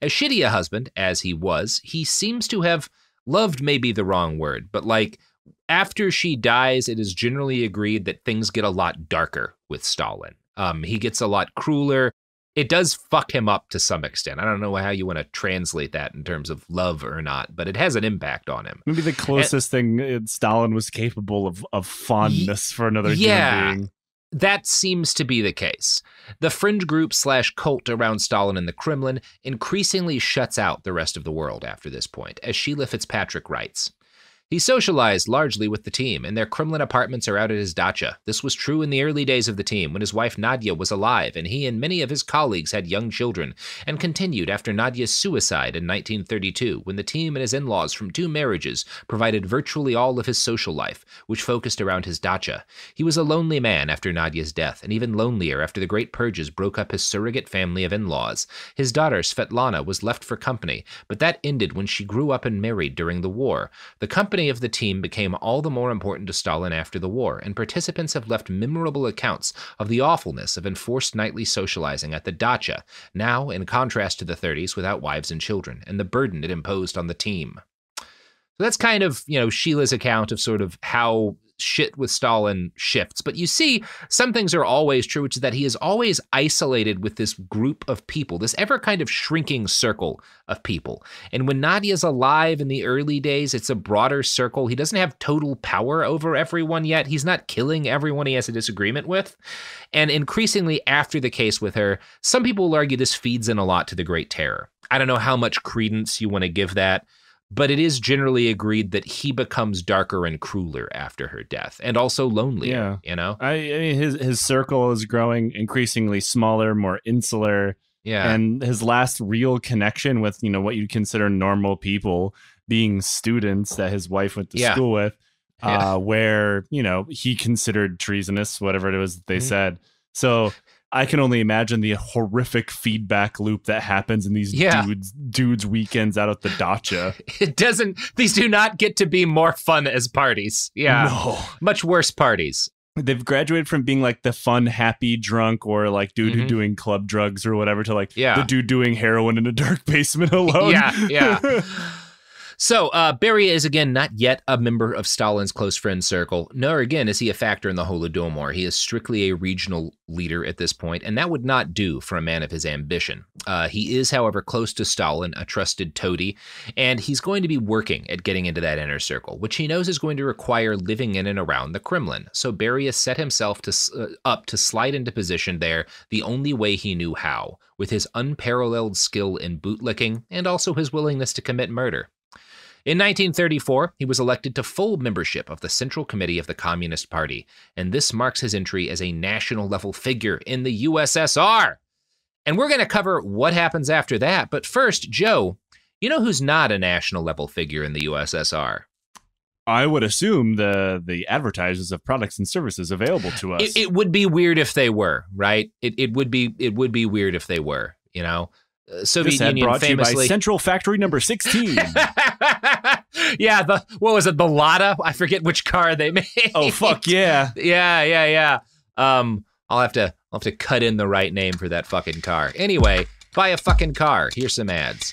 As shitty a husband as he was, he seems to have loved, maybe the wrong word, but like after she dies, it is generally agreed that things get a lot darker with Stalin. Um, he gets a lot crueler. It does fuck him up to some extent. I don't know how you want to translate that in terms of love or not, but it has an impact on him. Maybe the closest and, thing Stalin was capable of of fondness for another yeah, human being. That seems to be the case. The fringe group slash cult around Stalin in the Kremlin increasingly shuts out the rest of the world after this point, as Sheila Fitzpatrick writes. He socialized largely with the team, and their Kremlin apartments are out at his dacha. This was true in the early days of the team, when his wife Nadia was alive, and he and many of his colleagues had young children, and continued after Nadia's suicide in 1932, when the team and his in laws from two marriages provided virtually all of his social life, which focused around his dacha. He was a lonely man after Nadia's death, and even lonelier after the Great Purges broke up his surrogate family of in laws. His daughter, Svetlana, was left for company, but that ended when she grew up and married during the war. The company of the team became all the more important to Stalin after the war, and participants have left memorable accounts of the awfulness of enforced nightly socializing at the dacha, now, in contrast to the 30s, without wives and children, and the burden it imposed on the team. So that's kind of, you know, Sheila's account of sort of how shit with Stalin shifts. But you see, some things are always true, which is that he is always isolated with this group of people, this ever kind of shrinking circle of people. And when Nadia's alive in the early days, it's a broader circle. He doesn't have total power over everyone yet. He's not killing everyone he has a disagreement with. And increasingly, after the case with her, some people will argue this feeds in a lot to the Great Terror. I don't know how much credence you want to give that but it is generally agreed that he becomes darker and crueler after her death and also lonelier yeah. you know I, I, mean his his circle is growing increasingly smaller more insular yeah and his last real connection with you know what you'd consider normal people being students that his wife went to yeah. school with yeah. uh, where you know he considered treasonous whatever it was they mm-hmm. said so I can only imagine the horrific feedback loop that happens in these yeah. dudes dudes weekends out at the dacha. It doesn't these do not get to be more fun as parties. Yeah. No. Much worse parties. They've graduated from being like the fun, happy, drunk, or like dude mm-hmm. who doing club drugs or whatever to like yeah. the dude doing heroin in a dark basement alone. Yeah, yeah. So, uh, Beria is again not yet a member of Stalin's close friend circle, nor again is he a factor in the Holodomor. He is strictly a regional leader at this point, and that would not do for a man of his ambition. Uh, he is, however, close to Stalin, a trusted toady, and he's going to be working at getting into that inner circle, which he knows is going to require living in and around the Kremlin. So Beria set himself to, uh, up to slide into position there the only way he knew how, with his unparalleled skill in bootlicking and also his willingness to commit murder. In 1934, he was elected to full membership of the Central Committee of the Communist Party, and this marks his entry as a national level figure in the USSR. And we're going to cover what happens after that. But first, Joe, you know who's not a national level figure in the USSR? I would assume the the advertisers of products and services available to us. It, it would be weird if they were, right? It, it would be it would be weird if they were, you know. Soviet this Union brought to you by. Central Factory Number 16. yeah, the what was it? The Lada? I forget which car they made. oh fuck yeah. yeah, yeah, yeah. Um, I'll have to I'll have to cut in the right name for that fucking car. Anyway, buy a fucking car. Here's some ads.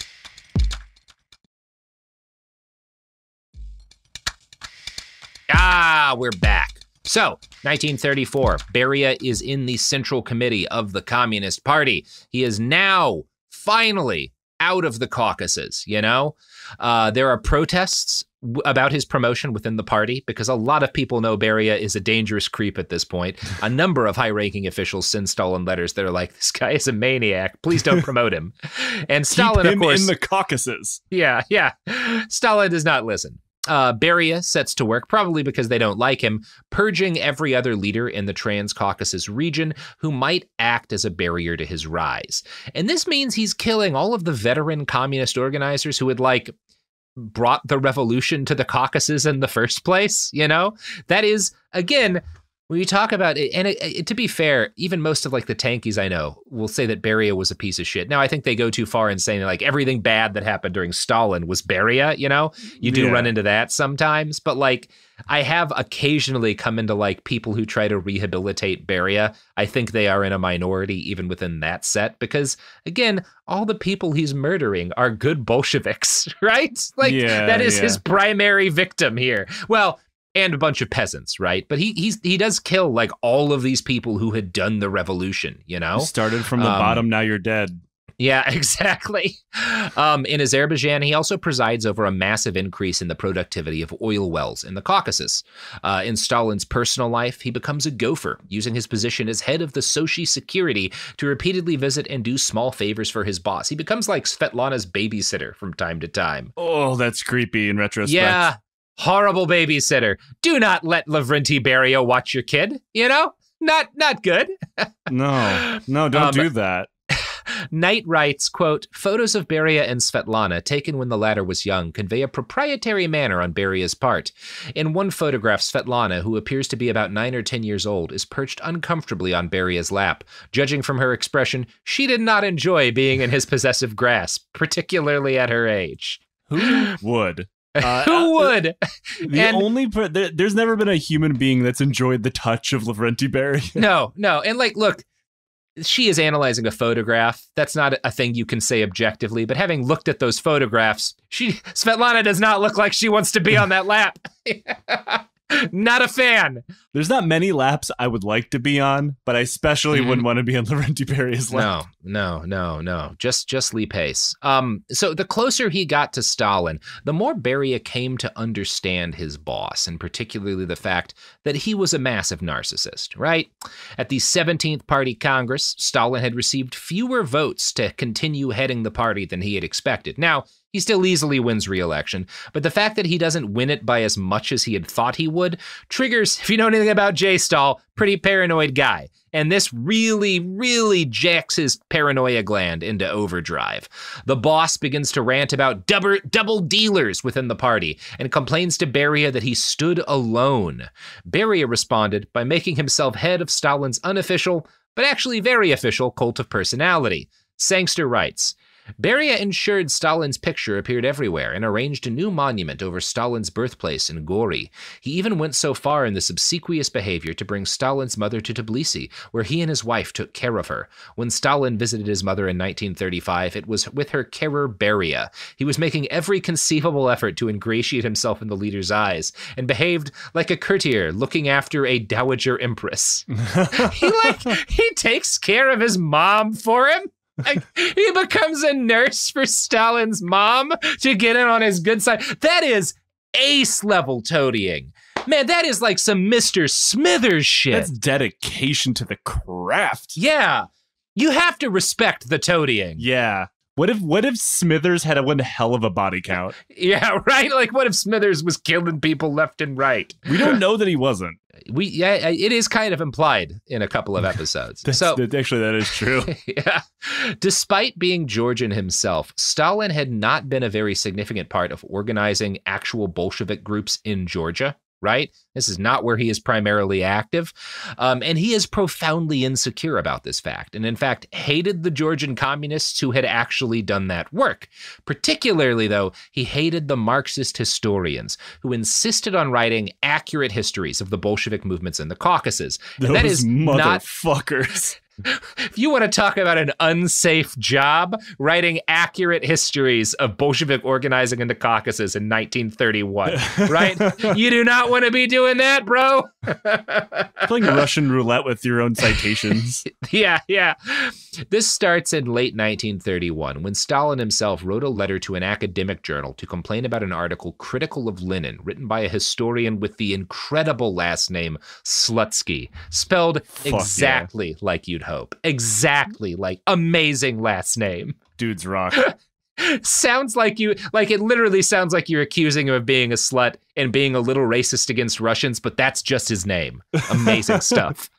Ah, we're back. So, 1934, Beria is in the Central Committee of the Communist Party. He is now finally out of the Caucasus, you know? Uh, there are protests w- about his promotion within the party because a lot of people know Beria is a dangerous creep at this point. A number of high ranking officials send Stalin letters that are like, this guy is a maniac. Please don't promote him. And Stalin, Keep him of course. in the Caucasus. Yeah, yeah. Stalin does not listen. Uh, Beria sets to work, probably because they don't like him, purging every other leader in the Transcaucasus region who might act as a barrier to his rise. And this means he's killing all of the veteran communist organizers who had, like, brought the revolution to the Caucasus in the first place, you know? That is, again, when you talk about it, and it, it, to be fair, even most of like the tankies I know will say that Beria was a piece of shit. Now I think they go too far in saying like everything bad that happened during Stalin was Beria. You know, you do Yeah. run into that sometimes, but like I have occasionally come into like people who try to rehabilitate Beria. I think they are in a minority even within that set because again, all the people he's murdering are good Bolsheviks, right? Like Yeah, that is yeah. his primary victim here. Well, and a bunch of peasants, right? But he he's he does kill like all of these people who had done the revolution, you know? You started from the Um, bottom, now you're dead. Yeah, exactly. Um, in Azerbaijan, he also presides over a massive increase in the productivity of oil wells in the Caucasus. Uh, in Stalin's personal life, he becomes a gopher, using his position as head of the Sochi security to repeatedly visit and do small favors for his boss. He becomes like Svetlana's babysitter from time to time. Oh, that's creepy in retrospect. Yeah, horrible babysitter. Do not let Lavrenti Beria watch your kid. You know, not not good. No, no, don't Um, do that. Knight writes, quote, photos of Beria and Svetlana taken when the latter was young convey a proprietary manner on Beria's part. In one photograph, Svetlana, who appears to be about nine or ten years old, is perched uncomfortably on Beria's lap. Judging from her expression, she did not enjoy being in his possessive grasp, particularly at her age. Who would? Uh, Who would? The And- only there, there's never been a human being that's enjoyed the touch of Lavrenti Beria. No, no. And like, look, she is analyzing a photograph. That's not a thing you can say objectively, but having looked at those photographs, she Svetlana does not look like she wants to be on that lap. not a fan. There's not many laps I would like to be on, but I especially Mhm. wouldn't want to be on Lavrenti Beria's lap. No, no, no, no. Just just Lee Pace. Um, so the closer he got to Stalin, the more Beria came to understand his boss, and particularly the fact that he was a massive narcissist, right? At the 17th Party Congress, Stalin had received fewer votes to continue heading the party than he had expected. Now, he still easily wins re-election, but the fact that he doesn't win it by as much as he had thought he would triggers, if you know anything about Jay Stahl, pretty paranoid guy. And this really, really jacks his paranoia gland into overdrive. The boss begins to rant about double, double dealers within the party and complains to Beria that he stood alone. Beria responded by making himself head of Stalin's unofficial, but actually very official cult of personality. Sangster writes, Beria ensured Stalin's picture appeared everywhere and arranged a new monument over Stalin's birthplace in Gori. He even went so far in this obsequious behavior to bring Stalin's mother to Tbilisi, where he and his wife took care of her. When Stalin visited his mother in 1935, it was with her carer Beria. He was making every conceivable effort to ingratiate himself in the leader's eyes and behaved like a courtier looking after a dowager empress. he like he takes care of his mom for him. Like, he becomes a nurse for Stalin's mom to get in on his good side. That is ace level toadying. Man, that is like some Mr. Smithers shit. That's dedication to the craft. yeah. You have to respect the toadying. Yeah. What if what if Smithers had a one hell of a body count? Yeah, right. Like, what if Smithers was killing people left and right? We don't know that he wasn't. We yeah, it is kind of implied in a couple of episodes. So that, actually, that is true. yeah. Despite being Georgian himself, Stalin had not been a very significant part of organizing actual Bolshevik groups in Georgia right? This is not where he is primarily active. Um, and he is profoundly insecure about this fact, and in fact, hated the Georgian communists who had actually done that work. Particularly, though, he hated the Marxist historians who insisted on writing accurate histories of the Bolshevik movements in the Caucasus. And Those that is motherfuckers. Not, if you want to talk about an unsafe job, writing accurate histories of Bolshevik organizing in the Caucasus in 1931, right? you do not want to be doing that, bro. Playing Russian roulette with your own citations. yeah, yeah. This starts in late 1931 when Stalin himself wrote a letter to an academic journal to complain about an article critical of Lenin written by a historian with the incredible last name Slutsky, spelled Fuck exactly yeah. like you'd Hope. Exactly like amazing last name. Dude's rock. sounds like you like it literally sounds like you're accusing him of being a slut and being a little racist against Russians, but that's just his name. Amazing stuff.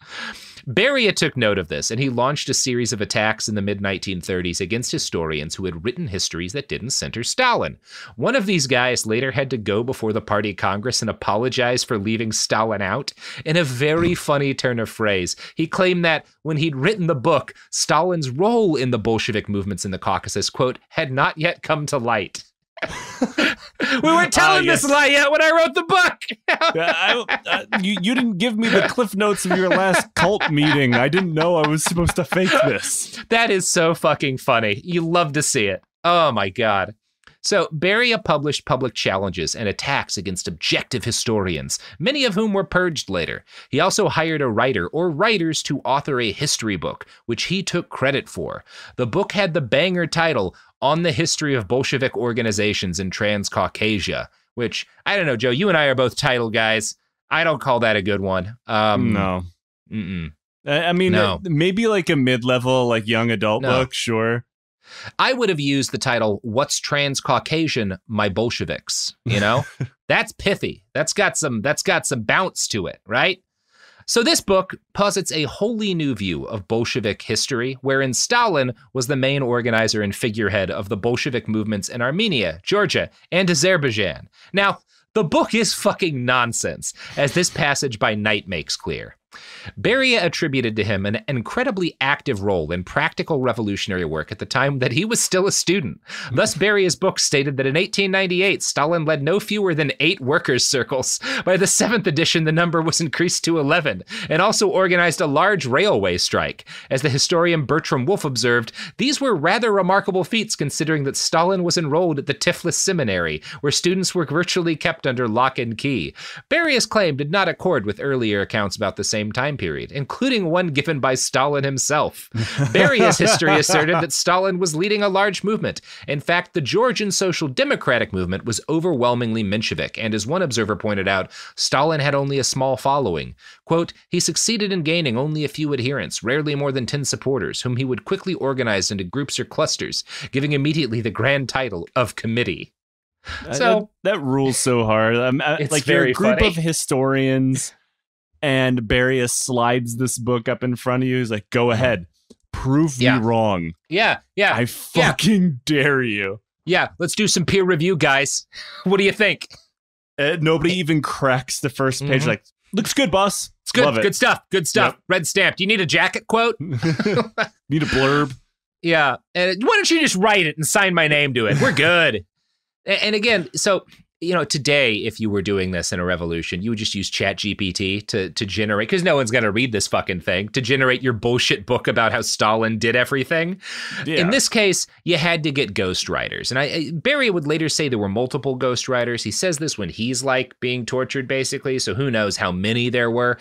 Beria took note of this, and he launched a series of attacks in the mid 1930s against historians who had written histories that didn't center Stalin. One of these guys later had to go before the party congress and apologize for leaving Stalin out. In a very funny turn of phrase, he claimed that when he'd written the book, Stalin's role in the Bolshevik movements in the Caucasus, quote, had not yet come to light. we weren't telling uh, yes. this lie yet when I wrote the book. I, uh, you, you didn't give me the cliff notes of your last cult meeting. I didn't know I was supposed to fake this. That is so fucking funny. You love to see it. Oh my god. So, Beria published public challenges and attacks against objective historians, many of whom were purged later. He also hired a writer or writers to author a history book, which he took credit for. The book had the banger title, On the History of Bolshevik Organizations in Transcaucasia, which, I don't know, Joe, you and I are both title guys. I don't call that a good one. Um, no. Mm-mm. I mean, no. maybe like a mid-level, like young adult no. book, sure. I would have used the title "What's Transcaucasian? My Bolsheviks." You know, that's pithy. That's got some. That's got some bounce to it, right? So this book posits a wholly new view of Bolshevik history, wherein Stalin was the main organizer and figurehead of the Bolshevik movements in Armenia, Georgia, and Azerbaijan. Now, the book is fucking nonsense, as this passage by Knight makes clear. Beria attributed to him an incredibly active role in practical revolutionary work at the time that he was still a student. Thus, Beria's book stated that in 1898, Stalin led no fewer than eight workers' circles. By the seventh edition, the number was increased to 11, and also organized a large railway strike. As the historian Bertram Wolfe observed, these were rather remarkable feats considering that Stalin was enrolled at the Tiflis Seminary, where students were virtually kept under lock and key. Beria's claim did not accord with earlier accounts about the same time period, including one given by Stalin himself. Beria's history asserted that Stalin was leading a large movement. In fact, the Georgian Social Democratic movement was overwhelmingly Menshevik, and as one observer pointed out, Stalin had only a small following. Quote, he succeeded in gaining only a few adherents, rarely more than 10 supporters, whom he would quickly organize into groups or clusters, giving immediately the grand title of committee. So that, that rules so hard. Um, it's like very a group funny. of historians and Beria slides this book up in front of you. He's like, "Go ahead, prove yeah. me wrong." Yeah, yeah. I fucking yeah. dare you. Yeah, let's do some peer review, guys. what do you think? Uh, nobody even cracks the first page. Mm-hmm. Like, looks good, boss. It's good. It. Good stuff. Good stuff. Yep. Red stamp. Do you need a jacket quote? need a blurb. Yeah. And why don't you just write it and sign my name to it? We're good. and again, so you know, today, if you were doing this in a revolution, you would just use Chat GPT to to generate because no one's gonna read this fucking thing to generate your bullshit book about how Stalin did everything. Yeah. In this case, you had to get ghostwriters, and I Beria would later say there were multiple ghostwriters. He says this when he's like being tortured, basically. So who knows how many there were?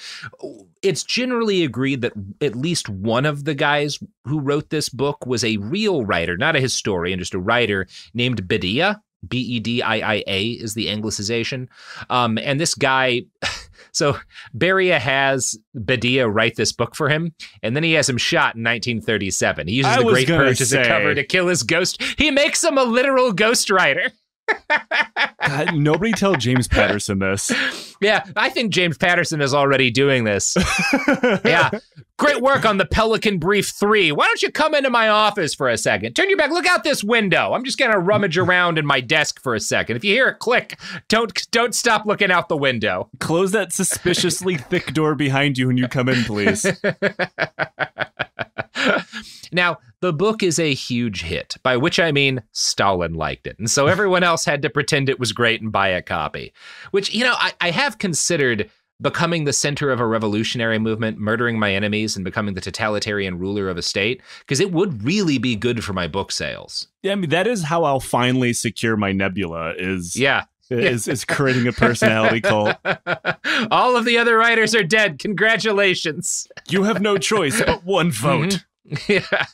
It's generally agreed that at least one of the guys who wrote this book was a real writer, not a historian, just a writer named Bediia B E D I I A is the anglicization. Um, and this guy, So Beria has Bedia write this book for him, and then he has him shot in 1937. He uses I the Great Purge as a cover to kill his ghost. He makes him a literal ghostwriter. God, nobody tell James Patterson this. Yeah, I think James Patterson is already doing this. Yeah. Great work on the Pelican Brief 3. Why don't you come into my office for a second? Turn your back, look out this window. I'm just going to rummage around in my desk for a second. If you hear a click, don't don't stop looking out the window. Close that suspiciously thick door behind you when you come in, please. now, the book is a huge hit, by which I mean Stalin liked it. And so everyone else had to pretend it was great and buy a copy, which, you know, I, I have considered becoming the center of a revolutionary movement, murdering my enemies, and becoming the totalitarian ruler of a state, because it would really be good for my book sales. Yeah, I mean that is how I'll finally secure my nebula. Is Yeah. is is creating a personality cult. All of the other writers are dead. Congratulations. You have no choice but one vote. Mm-hmm. yeah.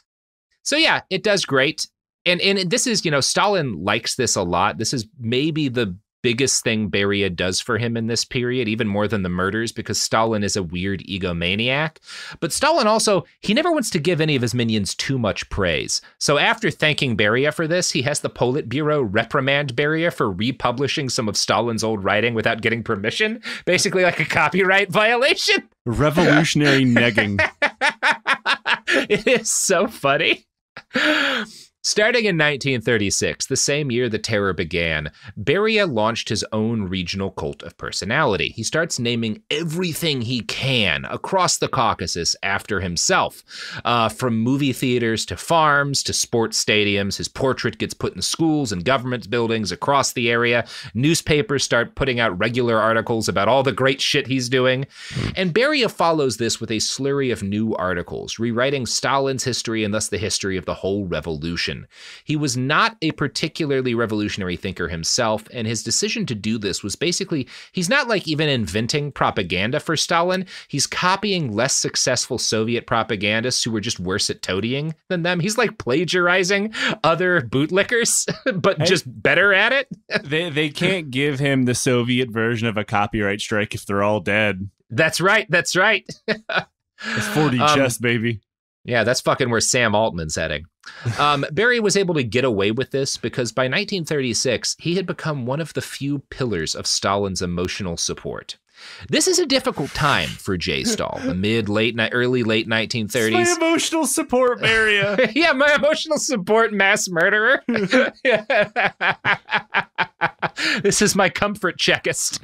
So yeah, it does great. And and this is, you know, Stalin likes this a lot. This is maybe the biggest thing Beria does for him in this period, even more than the murders, because Stalin is a weird egomaniac. But Stalin also, he never wants to give any of his minions too much praise. So after thanking Beria for this, he has the Politburo reprimand Beria for republishing some of Stalin's old writing without getting permission, basically like a copyright violation. Revolutionary negging. it is so funny. Starting in 1936, the same year the terror began, Beria launched his own regional cult of personality. He starts naming everything he can across the Caucasus after himself. Uh, from movie theaters to farms to sports stadiums, his portrait gets put in schools and government buildings across the area. Newspapers start putting out regular articles about all the great shit he's doing. And Beria follows this with a slurry of new articles, rewriting Stalin's history and thus the history of the whole revolution. He was not a particularly revolutionary thinker himself, and his decision to do this was basically he's not like even inventing propaganda for Stalin. He's copying less successful Soviet propagandists who were just worse at toadying than them. He's like plagiarizing other bootlickers, but Hey. just better at it. they they can't give him the Soviet version of a copyright strike if they're all dead. That's right. That's right. It's 4D Um, chess, baby. Yeah, that's fucking where Sam Altman's heading. Um, Beria was able to get away with this because by 1936, he had become one of the few pillars of Stalin's emotional support. This is a difficult time for J. Stahl, the mid, late, ni- early, late 1930s. My emotional support, Maria. yeah, my emotional support mass murderer. this is my comfort Chekist.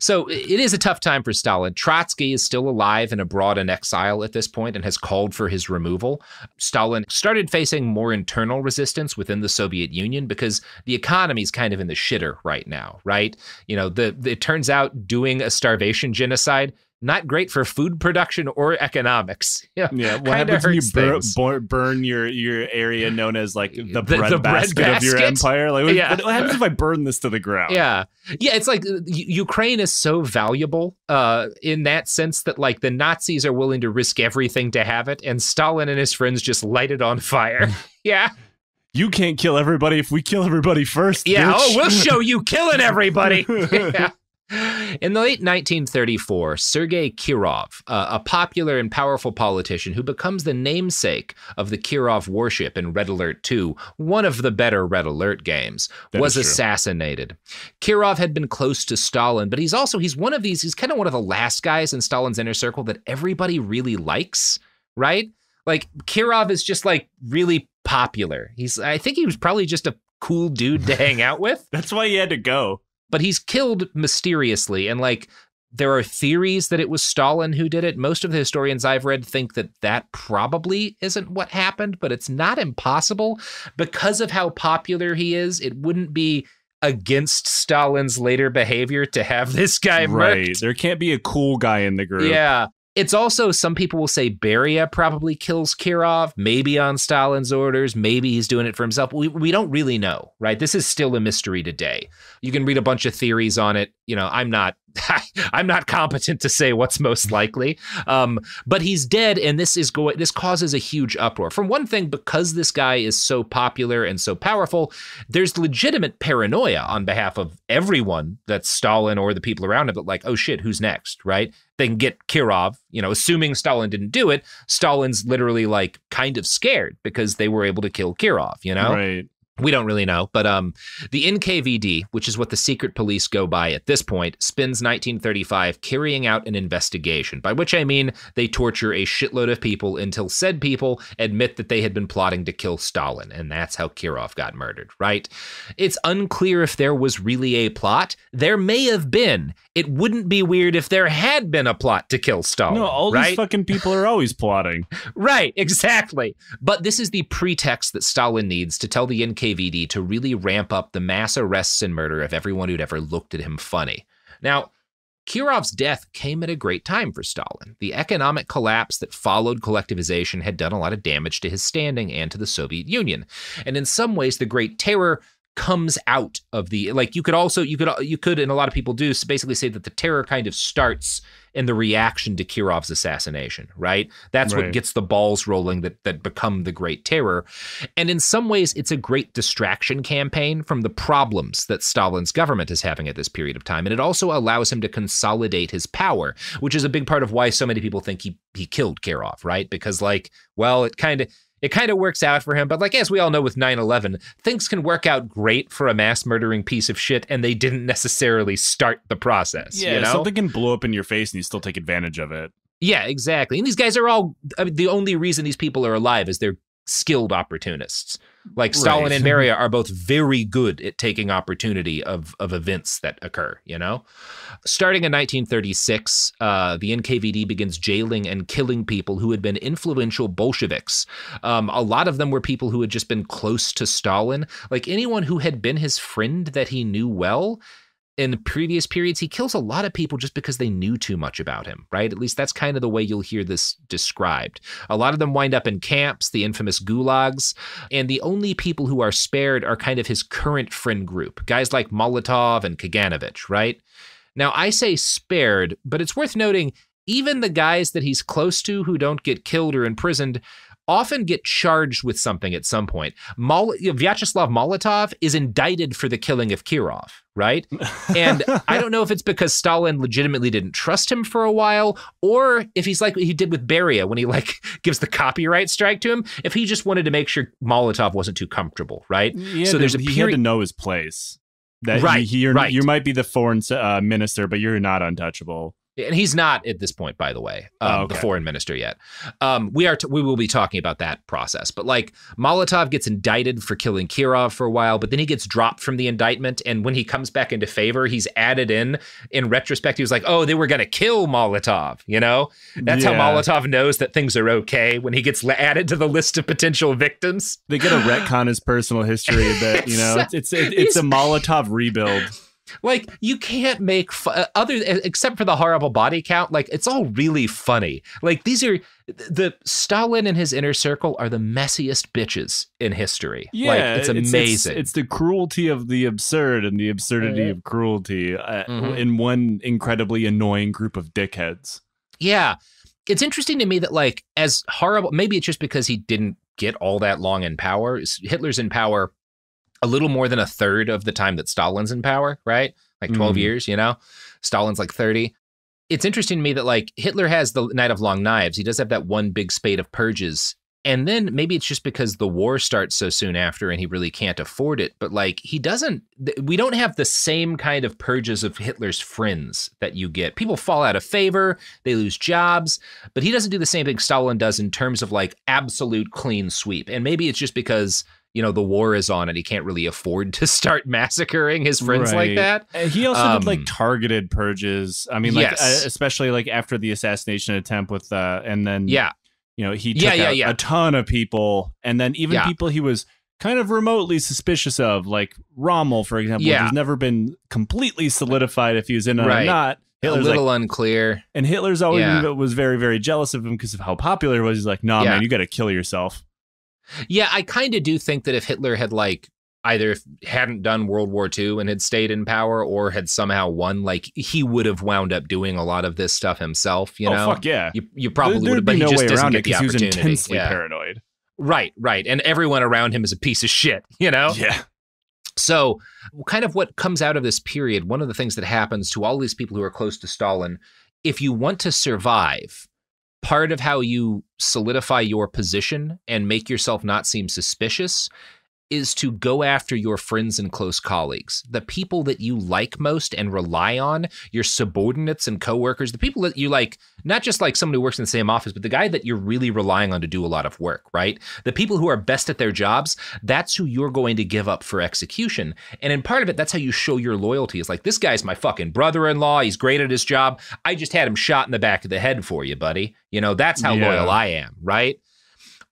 So it is a tough time for Stalin. Trotsky is still alive and abroad in exile at this point and has called for his removal. Stalin started facing more internal resistance within the Soviet Union because the economy is kind of in the shitter right now, right? You know, the, it turns out doing a starvation genocide not great for food production or economics. Yeah, Yeah, what happens when you bur- bur- burn your your area known as like the The- bread, the bread basket, of your empire? Like, what, Yeah. what happens if I burn this to the ground? Yeah. Yeah, it's like uh, Ukraine is so valuable uh, in that sense that like the Nazis are willing to risk everything to have it, and Stalin and his friends just light it on fire. yeah. You can't kill everybody if we kill everybody first. Yeah. bitch. Oh, we'll show you killing everybody. Yeah. In the late 1934, Sergei Kirov, uh, a popular and powerful politician who becomes the namesake of the Kirov warship in Red Alert 2, one of the better Red Alert games, That was assassinated. Kirov had been close to Stalin, but he's also he's one of these he's kind of one of the last guys in Stalin's inner circle that everybody really likes, right? Like Kirov is just like really popular. He's I think he was probably just a cool dude to hang out with That's why he had to go. But he's killed mysteriously and like there are theories that it was Stalin who did it. Most of the historians I've read think that that probably isn't what happened, but it's not impossible because of how popular he is. It wouldn't be against Stalin's later behavior to have this guy right. murked. There can't be a cool guy in the group. Yeah. It's also some people will say Beria probably kills Kirov, maybe on Stalin's orders, maybe he's doing it for himself. We we don't really know, right? This is still a mystery today. You can read a bunch of theories on it. You know, I'm not I'm not competent to say what's most likely. Um, but he's dead, and this is going. This causes a huge uproar. From one thing, because this guy is so popular and so powerful, there's legitimate paranoia on behalf of everyone that's Stalin or the people around him. But like, oh shit, who's next? Right? They can get Kirov. You know, assuming Stalin didn't do it, Stalin's literally like kind of scared because they were able to kill Kirov. You know, Right. We don't really know, but um, the NKVD, which is what the secret police go by at this point, spends 1935 carrying out an investigation, by which I mean they torture a shitload of people until said people admit that they had been plotting to kill Stalin, and that's how Kirov got murdered, right? It's unclear if there was really a plot. There may have been. It wouldn't be weird if there had been a plot to kill Stalin. No, all right? these fucking people are always plotting. Right, exactly. But this is the pretext that Stalin needs to tell the NKVD to really ramp up the mass arrests and murder of everyone who'd ever looked at him funny. Now, Kirov's death came at a great time for Stalin. The economic collapse that followed collectivization had done a lot of damage to his standing and to the Soviet Union. And in some ways, the Great Terror comes out of the like you could also you could you could and a lot of people do basically say that the terror kind of starts in the reaction to Kirov's assassination, right? That's what gets the balls rolling that that become the Great Terror. And in some ways, it's a great distraction campaign from the problems that Stalin's government is having at this period of time. And it also allows him to consolidate his power, which is a big part of why so many people think he he killed Kirov, right? Because like, well, it kind of it kind of works out for him, but like as we all know with 9/11, things can work out great for a mass murdering piece of shit and they didn't necessarily start the process, Yeah, you know? something can blow up in your face and you still take advantage of it. Yeah, exactly. And these guys are all I mean, the only reason these people are alive is they're skilled opportunists. Like Stalin Right. and Beria are both very good at taking opportunity of of events that occur, you know? Starting in 1936, uh, the NKVD begins jailing and killing people who had been influential Bolsheviks. Um, a lot of them were people who had just been close to Stalin. Like anyone who had been his friend that he knew well, in previous periods, he kills a lot of people just because they knew too much about him, right? At least that's kind of the way you'll hear this described. A lot of them wind up in camps, the infamous gulags, and the only people who are spared are kind of his current friend group, guys like Molotov and Kaganovich, right? Now, I say spared, but it's worth noting even the guys that he's close to who don't get killed or imprisoned often get charged with something at some point. Mol- Vyacheslav Molotov is indicted for the killing of Kirov, right? And I don't know if it's because Stalin legitimately didn't trust him for a while, or if he's like what he did with Beria when he like gives the copyright strike to him, if he just wanted to make sure Molotov wasn't too comfortable, right? Yeah, So there's a he had to know his place. That Right, you, you're, right. you might be the foreign uh, minister, but you're not untouchable. And he's not at this point, by the way, um, Oh, okay. the foreign minister yet. Um, we are t- we will be talking about that process. But like Molotov gets indicted for killing Kirov for a while, but then he gets dropped from the indictment. And when he comes back into favor, he's added in. In retrospect, he was like, "Oh, they were going to kill Molotov." You know, that's how Molotov knows that things are okay when he gets added to the list of potential victims. They get a retcon his personal history a bit. You know, it's it's, it, it's a Molotov rebuild. Like you can't make fu- uh, other except for the horrible body count. Like it's all really funny. Like these are the Stalin and his inner circle are the messiest bitches in history. Yeah, like, it's amazing. It's, the cruelty of the absurd and the absurdity Mhm. of cruelty uh, Mhm. in one incredibly annoying group of dickheads. yeah, it's interesting to me that like as horrible. Maybe it's just because he didn't get all that long in power. Hitler's in power a little more than a third of the time that Stalin's in power, right? Like 12 Mhm. years, you know? Stalin's like 30. It's interesting to me that like Hitler has the Night of Long Knives. He does have that one big spate of purges. And then maybe it's just because the war starts so soon after and he really can't afford it. But like he doesn't, we don't have the same kind of purges of Hitler's friends that you get. People fall out of favor, they lose jobs, but he doesn't do the same thing Stalin does in terms of like absolute clean sweep. And maybe it's just because you know the war is on and he can't really afford to start massacring his friends like that. Uh, He also did like Um, targeted purges. I mean, like Yes. uh, especially like after the assassination attempt with, uh, and then Yeah, you know he took Yeah, yeah, out yeah. a ton of people, and then even Yeah. people he was kind of remotely suspicious of, like Rommel, for example, Yeah. which has never been completely solidified if he was in it or Right. not. a little like, unclear. and Hitler's always Yeah. was very, very jealous of him because of how popular he was. He's like, "Nah, Yeah. man, you got to kill yourself." Yeah, I kind of do think that if Hitler had like either hadn't done World War II and had stayed in power or had somehow won, like he would have wound up doing a lot of this stuff himself. You oh, know, fuck yeah. you, you probably There- would have, but he no just way doesn't around get it the because he was intensely Yeah. paranoid. Right, right, and everyone around him is a piece of shit. You know, Yeah. So, kind of what comes out of this period, one of the things that happens to all these people who are close to Stalin, if you want to survive, part of how you solidify your position and make yourself not seem suspicious is to go after your friends and close colleagues, the people that you like most and rely on, your subordinates and coworkers, the people that you like, not just like someone who works in the same office, but the guy that you're really relying on to do a lot of work, right? The people who are best at their jobs, that's who you're going to give up for execution. And in part of it, that's how you show your loyalty. Is like, this guy's my fucking brother in law. He's great at his job. I just had him shot in the back of the head for you, buddy. You know, that's how Yeah. loyal I am, right?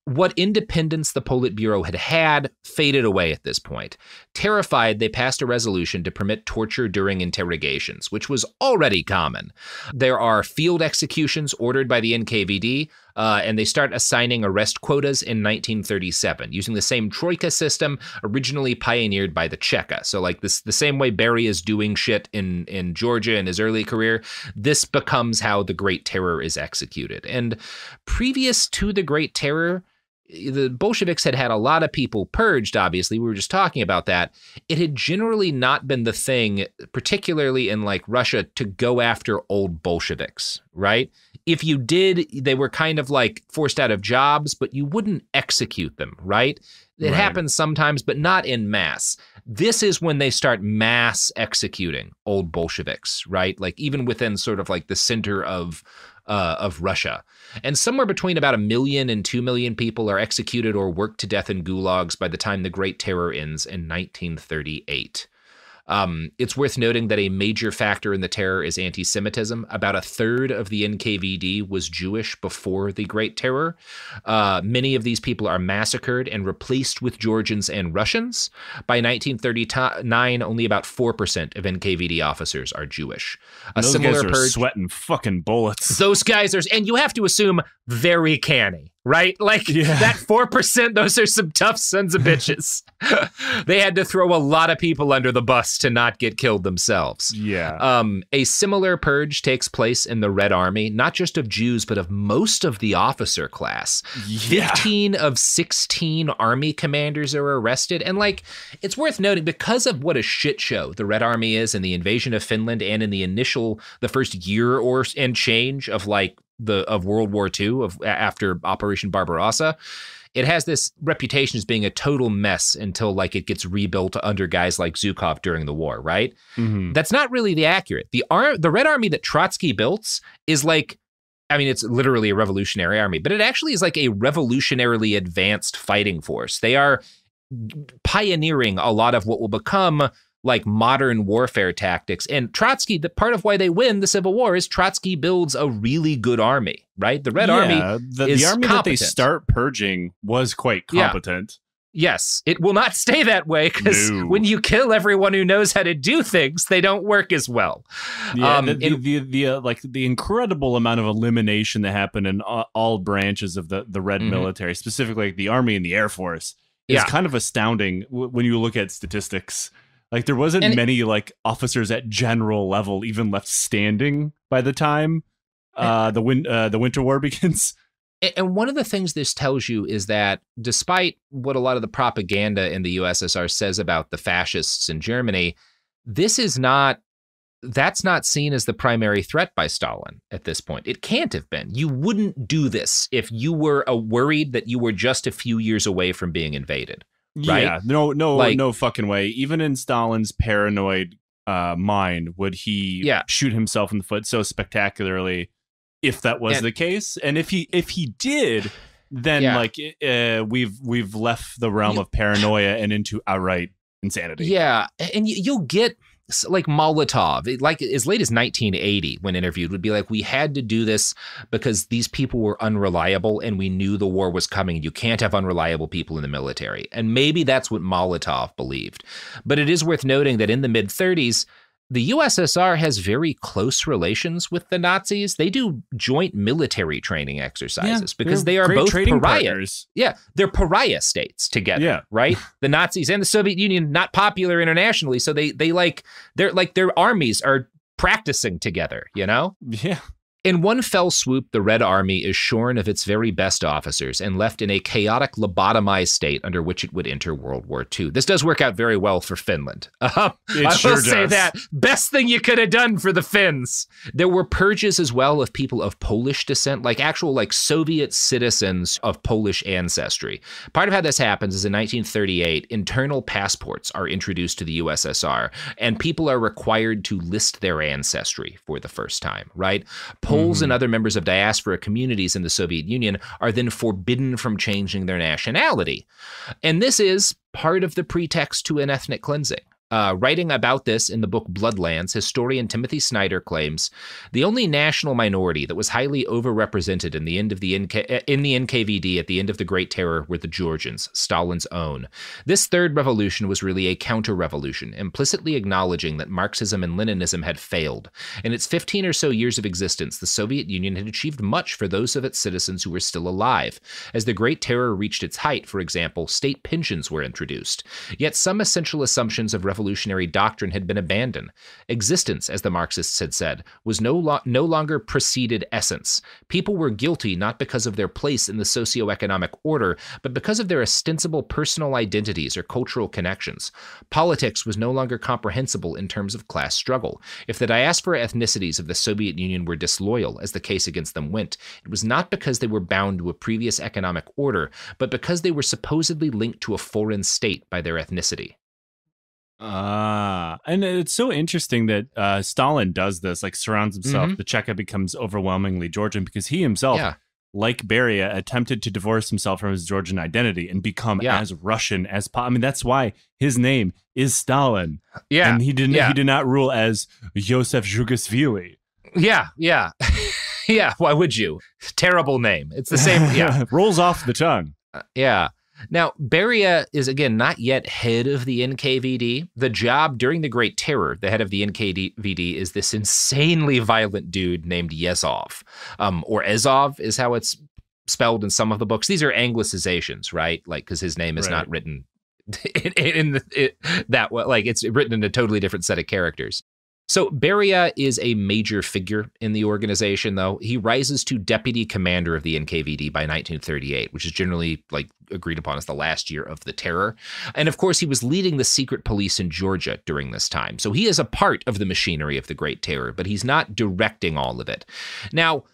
What independence the Politburo had had faded away at this point. Terrified, they passed a resolution to permit torture during interrogations, which was already common. There are field executions ordered by the NKVD, uh, and they start assigning arrest quotas in 1937 using the same troika system originally pioneered by the Cheka. So, like this, the same way Beria is doing shit in in Georgia in his early career, this becomes how the Great Terror is executed. And previous to the Great Terror, the Bolsheviks had had a lot of people purged, obviously. We were just talking about that. It had generally not been the thing, particularly in like Russia, to go after old Bolsheviks, right? If you did, they were kind of like forced out of jobs, but you wouldn't execute them, right? It Right. happens sometimes, but not in mass. This is when they start mass executing old Bolsheviks, right? Like even within sort of like the center of uh, of Russia. And somewhere between about a million and two million people are executed or worked to death in gulags by the time the Great Terror ends in 1938. Um, it's worth noting that a major factor in the terror is anti Semitism. About a third of the NKVD was Jewish before the Great Terror. Uh, many of these people are massacred and replaced with Georgians and Russians. By 1939, only about 4% of NKVD officers are Jewish. A Those similar guys are purge sweating fucking bullets. those guys are and you have to assume very canny right like Yeah. that 4% those are some tough sons of bitches they had to throw a lot of people under the bus to not get killed themselves Yeah. um, a similar purge takes place in the Red Army, not just of Jews, but of most of the officer class. yeah. 15 of 16 army commanders are arrested. And, like, it's worth noting because of what a shit show the Red Army is in the invasion of Finland and in the initial, the first year or and change of, like, the of World War II of after Operation Barbarossa. It has this reputation as being a total mess until like it gets rebuilt under guys like Zhukov during the war, right? Mhm. That's not really the accurate. The ar- the Red Army that Trotsky built is like I mean, it's literally a revolutionary army, but it actually is like a revolutionarily advanced fighting force. They are pioneering a lot of what will become like modern warfare tactics. And Trotsky, the part of why they win the Civil War is Trotsky builds a really good army, right? The Red Army, Yeah, the, is the army that they start purging was quite Yeah. competent. yes, it will not stay that way because No. when you kill everyone who knows how to do things, they don't work as well. Yeah, Um, the, the, and- the, the, uh, like the incredible amount of elimination that happened in all, all branches of the the red Mhm. military, specifically like the army and the air force, is Yeah. kind of astounding w- when you look at statistics. Like there wasn't And- many like officers at general level even left standing by the time uh, the win uh, the winter war begins. And one of the things this tells you is that despite what a lot of the propaganda in the USSR says about the fascists in Germany, this is not that's not seen as the primary threat by Stalin at this point. It can't have been. You wouldn't do this if you were uh, worried that you were just a few years away from being invaded. Right? Yeah, no, no, Like- no fucking way. Even in Stalin's paranoid uh, mind, would he Yeah. shoot himself in the foot so spectacularly? If that was And- the case, and if he if he did, then Yeah. like uh, we've we've left the realm You- of paranoia and into outright insanity. Yeah, and you, you'll get like Molotov, like as late as 1980, when interviewed, would be like, "We had to do this because these people were unreliable, and we knew the war was coming. You can't have unreliable people in the military." And maybe that's what Molotov believed. But it is worth noting that in the mid 30s. The USSR has very close relations with the Nazis. They do joint military training exercises Yeah, because they are both pariahs. partners. Yeah, they're pariah states together. Yeah. right. The Nazis and the Soviet Union not popular internationally, so they they like they're like their armies are practicing together. You know. Yeah. In one fell swoop, the Red Army is shorn of its very best officers and left in a chaotic lobotomized state under which it would enter World War II. This does work out very well for Finland. Uh-huh. It I sure will say that. Best thing you could have done for the Finns. There were purges as well of people of Polish descent, like actual like Soviet citizens of Polish ancestry. Part of how this happens is in 1938, internal passports are introduced to the USSR, and people are required to list their ancestry for the first time, right? Poles and mm-hmm. other members of diaspora communities in the Soviet Union are then forbidden from changing their nationality. And this is part of the pretext to an ethnic cleansing. Uh, writing about this in the book Bloodlands, historian Timothy Snyder claims the only national minority that was highly overrepresented in the end of the NK, uh, in the NKVD at the end of the Great Terror were the Georgians, Stalin's own. This third revolution was really a counter-revolution, implicitly acknowledging that Marxism and Leninism had failed. In its 15 or so years of existence, the Soviet Union had achieved much for those of its citizens who were still alive. As the Great Terror reached its height, for example, state pensions were introduced. Yet some essential assumptions of revolutionary doctrine had been abandoned. Existence, as the Marxists had said, was no, lo- no longer preceded essence. People were guilty not because of their place in the socioeconomic order, but because of their ostensible personal identities or cultural connections. Politics was no longer comprehensible in terms of class struggle. If the diaspora ethnicities of the Soviet Union were disloyal, as the case against them went, it was not because they were bound to a previous economic order, but because they were supposedly linked to a foreign state by their ethnicity. Ah, and it's so interesting that uh, Stalin does this, like surrounds himself. Mhm. The Cheka becomes overwhelmingly Georgian because he himself, Yeah. like Beria, attempted to divorce himself from his Georgian identity and become Yeah. as Russian as possible. I mean, that's why his name is Stalin, Yeah. and he didn't. yeah. He did not rule as Yosef Dzhugashvili. Yeah, yeah. yeah, why would you? Terrible name. It's the same. Yeah. rolls off the tongue. Yeah. Now, Beria is again not yet head of the NKVD. The job during the Great Terror, the head of the NKVD is this insanely violent dude named Yezov, um, or Ezov is how it's spelled in some of the books. These are Anglicizations, right? Like because his name is not Right. written in, in the, it, that way. Like it's written in a totally different set of characters. So Beria is a major figure in the organization, though. He rises to deputy commander of the NKVD by 1938, which is generally like agreed upon as the last year of the terror. And of course, he was leading the secret police in Georgia during this time. So he is a part of the machinery of the Great Terror, but he's not directing all of it. Now,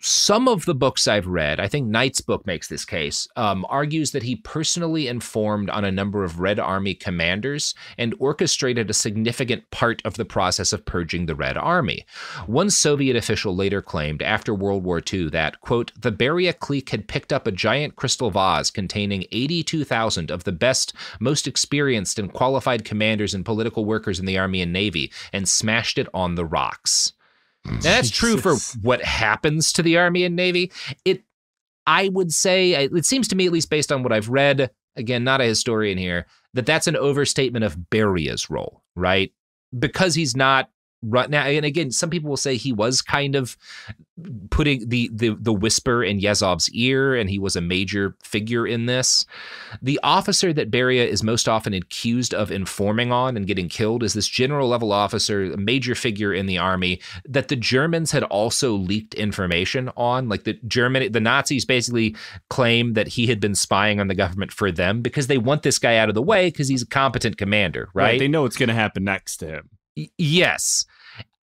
some of the books I've read, I think Knight's book makes this case, um, argues that he personally informed on a number of Red Army commanders and orchestrated a significant part of the process of purging the Red Army. One Soviet official later claimed after World War II that, quote, the Beria clique had picked up a giant crystal vase containing 82,000 of the best, most experienced and qualified commanders and political workers in the Army and Navy and smashed it on the rocks. Mm. Now, that's true for what happens to the Army and Navy. It, I would say, it seems to me, at least based on what I've read, again, not a historian here, that that's an overstatement of Beria's role, right? Because he's not right now. And again, some people will say he was kind of putting the the the whisper in Yezov's ear, and he was a major figure in this. The officer that Beria is most often accused of informing on and getting killed is this general level officer, a major figure in the army that the Germans had also leaked information on. Like the German, the Nazis basically claim that he had been spying on the government for them because they want this guy out of the way because he's a competent commander, right? They know what's going to happen next to him. Yes.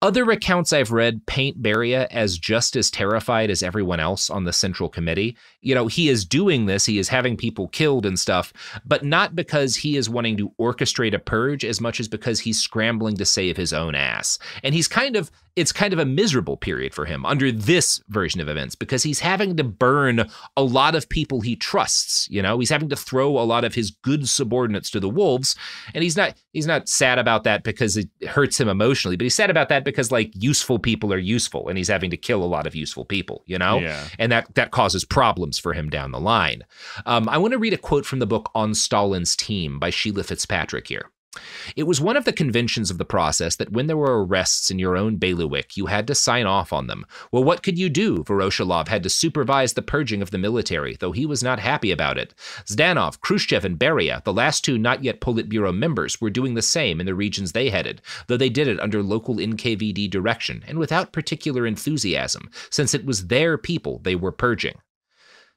Other accounts I've read paint Beria as just as terrified as everyone else on the Central Committee. You know, he is doing this, he is having people killed and stuff, but not because he is wanting to orchestrate a purge as much as because he's scrambling to save his own ass. And he's kind of, it's kind of a miserable period for him under this version of events because he's having to burn a lot of people he trusts. You know, he's having to throw a lot of his good subordinates to the wolves. And he's not, he's not sad about that because it hurts him emotionally, but he's sad about that because like useful people are useful and he's having to kill a lot of useful people, you know? Yeah. And that that causes problems for him down the line. Um, I want to read a quote from the book On Stalin's Team by Sheila Fitzpatrick here. It was one of the conventions of the process that when there were arrests in your own bailiwick, you had to sign off on them. Well, what could you do? Voroshilov had to supervise the purging of the military, though he was not happy about it. Zhdanov, Khrushchev, and Beria, the last two not yet Politburo members, were doing the same in the regions they headed, though they did it under local NKVD direction and without particular enthusiasm, since it was their people they were purging.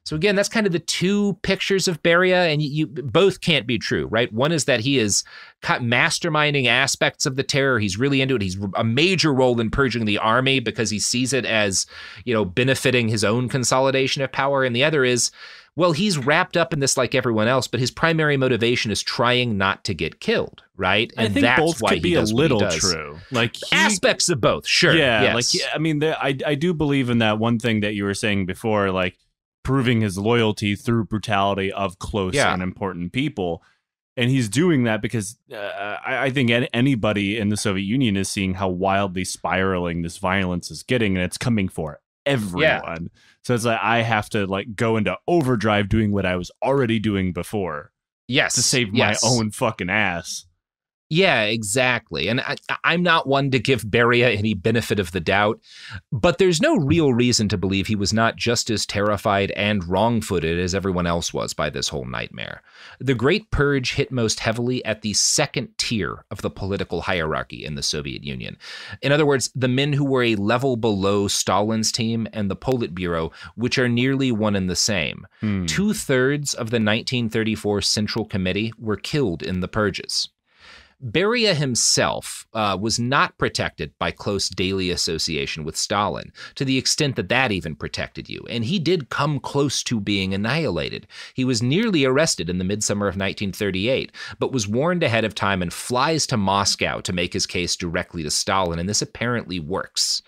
So again, that's kind of the two pictures of Beria, and you, you, both can't be true, right? One is that he is masterminding aspects of the terror. He's really into it. He's a major role in purging the army because he sees it as, you know, benefiting his own consolidation of power. And the other is, well, he's wrapped up in this like everyone else, but his primary motivation is trying not to get killed, right? And I think that's both why could be a little true. Like he, aspects of both, sure. Yeah, yes. like I mean, the, I I do believe in that one thing that you were saying before, like proving his loyalty through brutality of close yeah. and important people. And he's doing that because uh, I, I, think anybody in the Soviet Union is seeing how wildly spiraling this violence is getting, and it's coming for everyone. Yeah. So it's like I have to like go into overdrive doing what I was already doing before. Yes. To save yes. my own fucking ass. Yeah, exactly. And I, am not one to give Beria any benefit of the doubt, but there's no real reason to believe he was not just as terrified and wrong footed as everyone else was by this whole nightmare. The Great Purge hit most heavily at the second tier of the political hierarchy in the Soviet Union. In other words, the men who were a level below Stalin's team and the Politburo, which are nearly one and the same. Hmm. Two thirds of the 1934 Central Committee were killed in the purges. Beria himself uh, was not protected by close daily association with Stalin, to the extent that that even protected you, and he did come close to being annihilated. He was nearly arrested in the midsummer of 1938, but was warned ahead of time and flies to Moscow to make his case directly to Stalin, and this apparently works.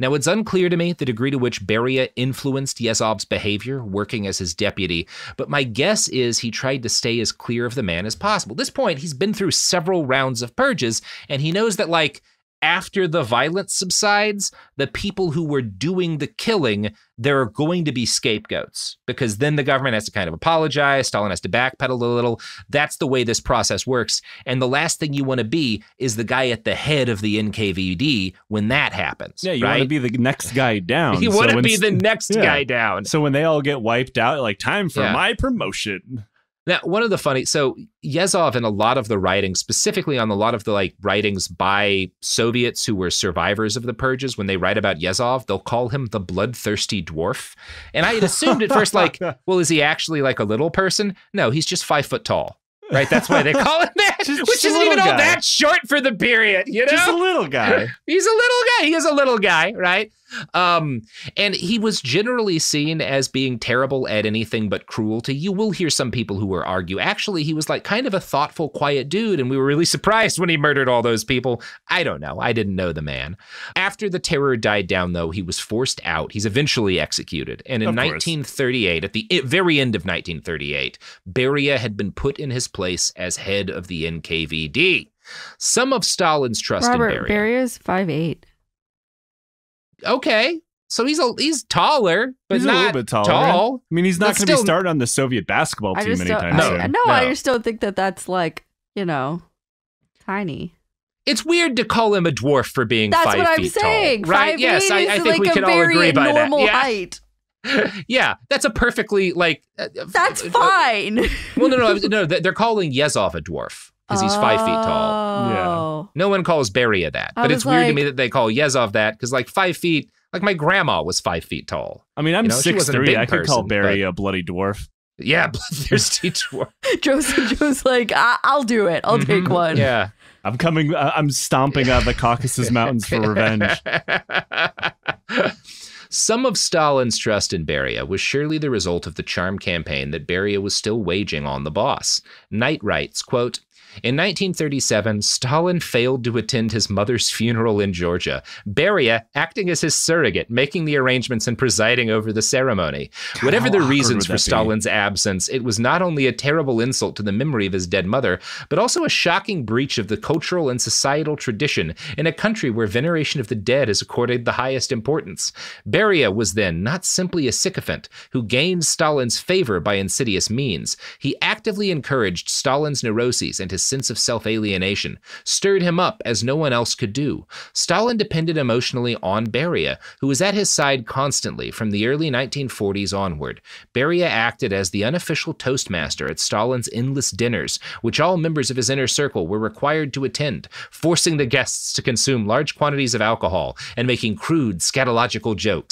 Now, it's unclear to me the degree to which Beria influenced Yezov's behavior working as his deputy, but my guess is he tried to stay as clear of the man as possible. At this point, he's been through several rounds of purges, and he knows that, like, after the violence subsides, the people who were doing the killing, there are going to be scapegoats because then the government has to kind of apologize. Stalin has to backpedal a little. That's the way this process works. And the last thing you want to be is the guy at the head of the NKVD when that happens. Yeah, you right? want to be the next guy down. you so want to be the next yeah. guy down. So when they all get wiped out, like time for yeah. my promotion. Now, one of the funny, so Yezov in a lot of the writings, specifically on a lot of the like writings by Soviets who were survivors of the purges, when they write about Yezov, they'll call him the bloodthirsty dwarf. And I had assumed at first, like, well, is he actually like a little person? No, he's just five foot tall. Right, that's why they call him that, just, which isn't even guy. all that short for the period. You know, just a little guy. he's a little guy. He is a little guy, right? Um, and he was generally seen as being terrible at anything but cruelty. You will hear some people who will argue, actually, he was like kind of a thoughtful, quiet dude, and we were really surprised when he murdered all those people. I don't know. I didn't know the man. After the terror died down, though, he was forced out. He's eventually executed. And in 1938, at the very end of 1938, Beria had been put in his place as head of the NKVD. Some of Stalin's trust Robert, in Beria. Beria is five eight okay. So he's a he's taller, but he's not a little bit taller. tall. I mean, he's not going to be starting on the Soviet basketball team anytime no, soon. No, no, I just don't think that that's like you know tiny. It's weird to call him a dwarf for being that's five what I'm saying. Tall, right? Five yes, I, I, think like we can all agree by that. Yeah. height. yeah, that's a perfectly like. Uh, that's uh, fine. well, no, no, no. They're calling Yezov a dwarf because he's five feet tall. Yeah. No one calls Beria that, but it's weird like, to me that they call Yezov that because like five feet like my grandma was five feet tall. I mean, I'm you know, six three. I could person, call Beria a bloody dwarf. Yeah, bloodthirsty dwarf. Joe's, Joe's like, I- will do it. I'll mm-hmm. take one. Yeah. I'm coming. Uh, I'm stomping out the Caucasus Mountains for revenge. Some of Stalin's trust in Beria was surely the result of the charm campaign that Beria was still waging on the boss. Knight writes, quote, in 1937, Stalin failed to attend his mother's funeral in Georgia, Beria acting as his surrogate, making the arrangements and presiding over the ceremony. God, Whatever the reasons for Stalin's absence, it was not only a terrible insult to the memory of his dead mother, but also a shocking breach of the cultural and societal tradition in a country where veneration of the dead is accorded the highest importance. Beria was then not simply a sycophant who gained Stalin's favor by insidious means. He actively encouraged Stalin's neuroses and his his sense of self alienation, stirred him up as no one else could do. Stalin depended emotionally on Beria, who was at his side constantly from the early 1940s onward. Beria acted as the unofficial toastmaster at Stalin's endless dinners, which all members of his inner circle were required to attend, forcing the guests to consume large quantities of alcohol and making crude, scatological jokes.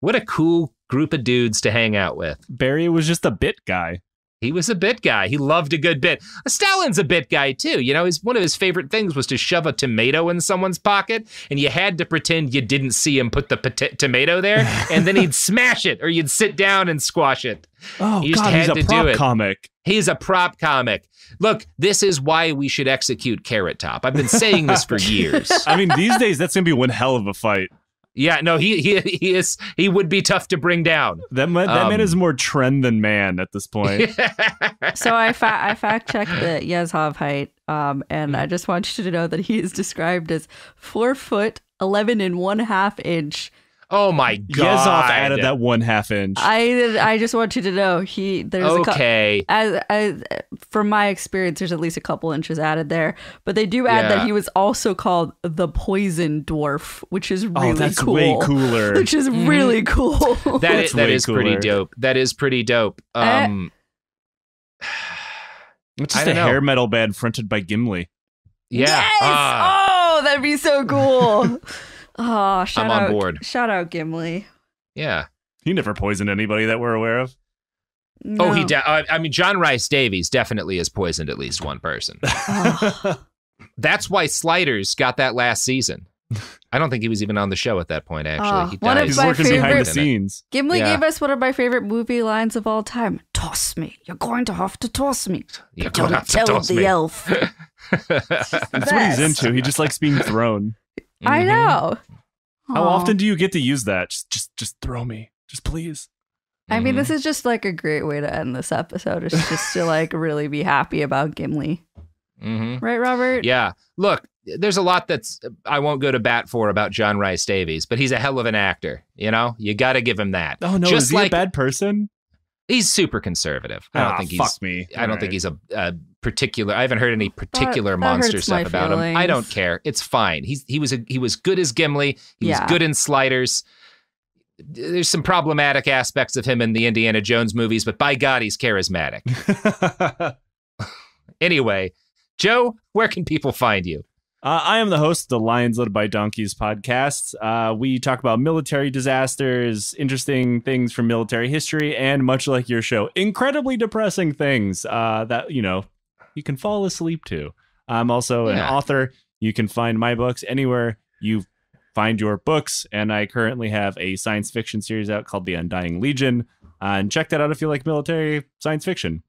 What a cool group of dudes to hang out with. Beria was just a bit guy. He was a bit guy. He loved a good bit. Stalin's a bit guy too. You know, his one of his favorite things was to shove a tomato in someone's pocket, and you had to pretend you didn't see him put the pot- tomato there, and then he'd smash it, or you'd sit down and squash it. Oh He God, he's a prop comic. He's a prop comic. Look, this is why we should execute Carrot Top. I've been saying this for years. I mean, these days that's gonna be one hell of a fight. Yeah, no, he he he is he would be tough to bring down. That man, that man Um, is more trend than man at this point. So I fa- I fact checked the Yezhov height, um, and Mm. I just want you to know that he is described as four foot eleven and one half inch. Oh my god. Yezov added that one half inch. I I just want you to know he there's a cou- Okay. as, as from my experience, there's at least a couple inches added there, but they do add Yeah. that he was also called the Poison Dwarf, which is really oh, that's cool. way cooler. Which is Mhm. really cool. That That's is, that way pretty dope. That is pretty dope. Eh. Um, It's just a don't know. hair metal band fronted by Gimli. yeah. Yes! Ah, Oh, that'd be so cool. oh, shout I'm on board. Shout out Gimli. yeah. He never poisoned anybody that we're aware of. Oh, he. No. De- uh, I mean, John Rhys-Davies definitely has poisoned at least one person. That's why Sliders got that last season. I don't think he was even on the show at that point. Actually, Oh, he one of He's my working behind the favorite- scenes. Gimli Yeah. gave us one of my favorite movie lines of all time. Toss me. You're going to have to toss me. You're Don't gonna have to tell toss the me. elf. That's what he's into. He just likes being thrown. I Mhm. know. How Aw. often do you get to use that? Just, just, just throw me. Just please. I mean, this is just like a great way to end this episode. Is just to like really be happy about Gimli, Mhm. right, Robert? Yeah. Look, there's a lot that's I won't go to bat for about John Rhys-Davies, but he's a hell of an actor. You know, you got to give him that. Oh no, Just is he like a bad person? he's super conservative. I don't Ah, think he's. fuck me. I don't think he's a, a particular. I haven't heard any particular that monster hurts stuff about him. I don't care. It's fine. He's he was a, he was good as Gimli. He Yeah. was good in Sliders. There's some problematic aspects of him in the Indiana Jones movies, but by God, he's charismatic. Anyway, Joe, where can people find you? Uh, I am the host of the Lions Led by Donkeys podcast. Uh, we talk about military disasters, interesting things from military history, and much like your show, incredibly depressing things uh, that, you know, you can fall asleep to. I'm also an Yeah. author. You can find my books anywhere you find your books. And I currently have a science fiction series out called The Undying Legion. Uh, and check that out if you like military science fiction.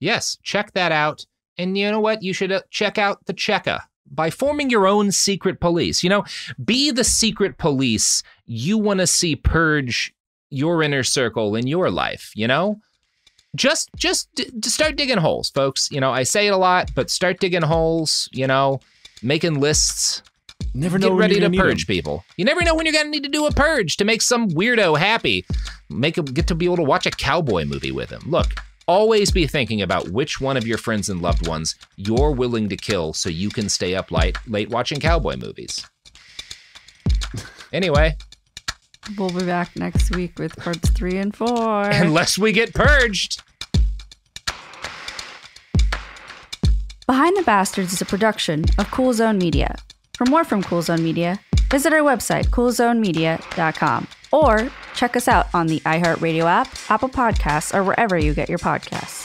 Yes, check that out. And you know what? You should uh, check out the Cheka by forming your own secret police. You know, be the secret police you want to see purge your inner circle in your life, you know? Just just d- d- start digging holes, folks. You know, I say it a lot, but start digging holes, you know, making lists. Never know Get when ready to gonna need purge people. You never know when you're going to need to do a purge to make some weirdo happy. Make him get to be able to watch a cowboy movie with him. Look, always be thinking about which one of your friends and loved ones you're willing to kill so you can stay up late, late watching cowboy movies. Anyway, We'll be back next week with parts three and four. unless we get purged. Behind the Bastards is a production of Cool Zone Media. For more from Cool Zone Media, visit our website, coolzonemedia.com, or check us out on the iHeartRadio app, Apple Podcasts, or wherever you get your podcasts.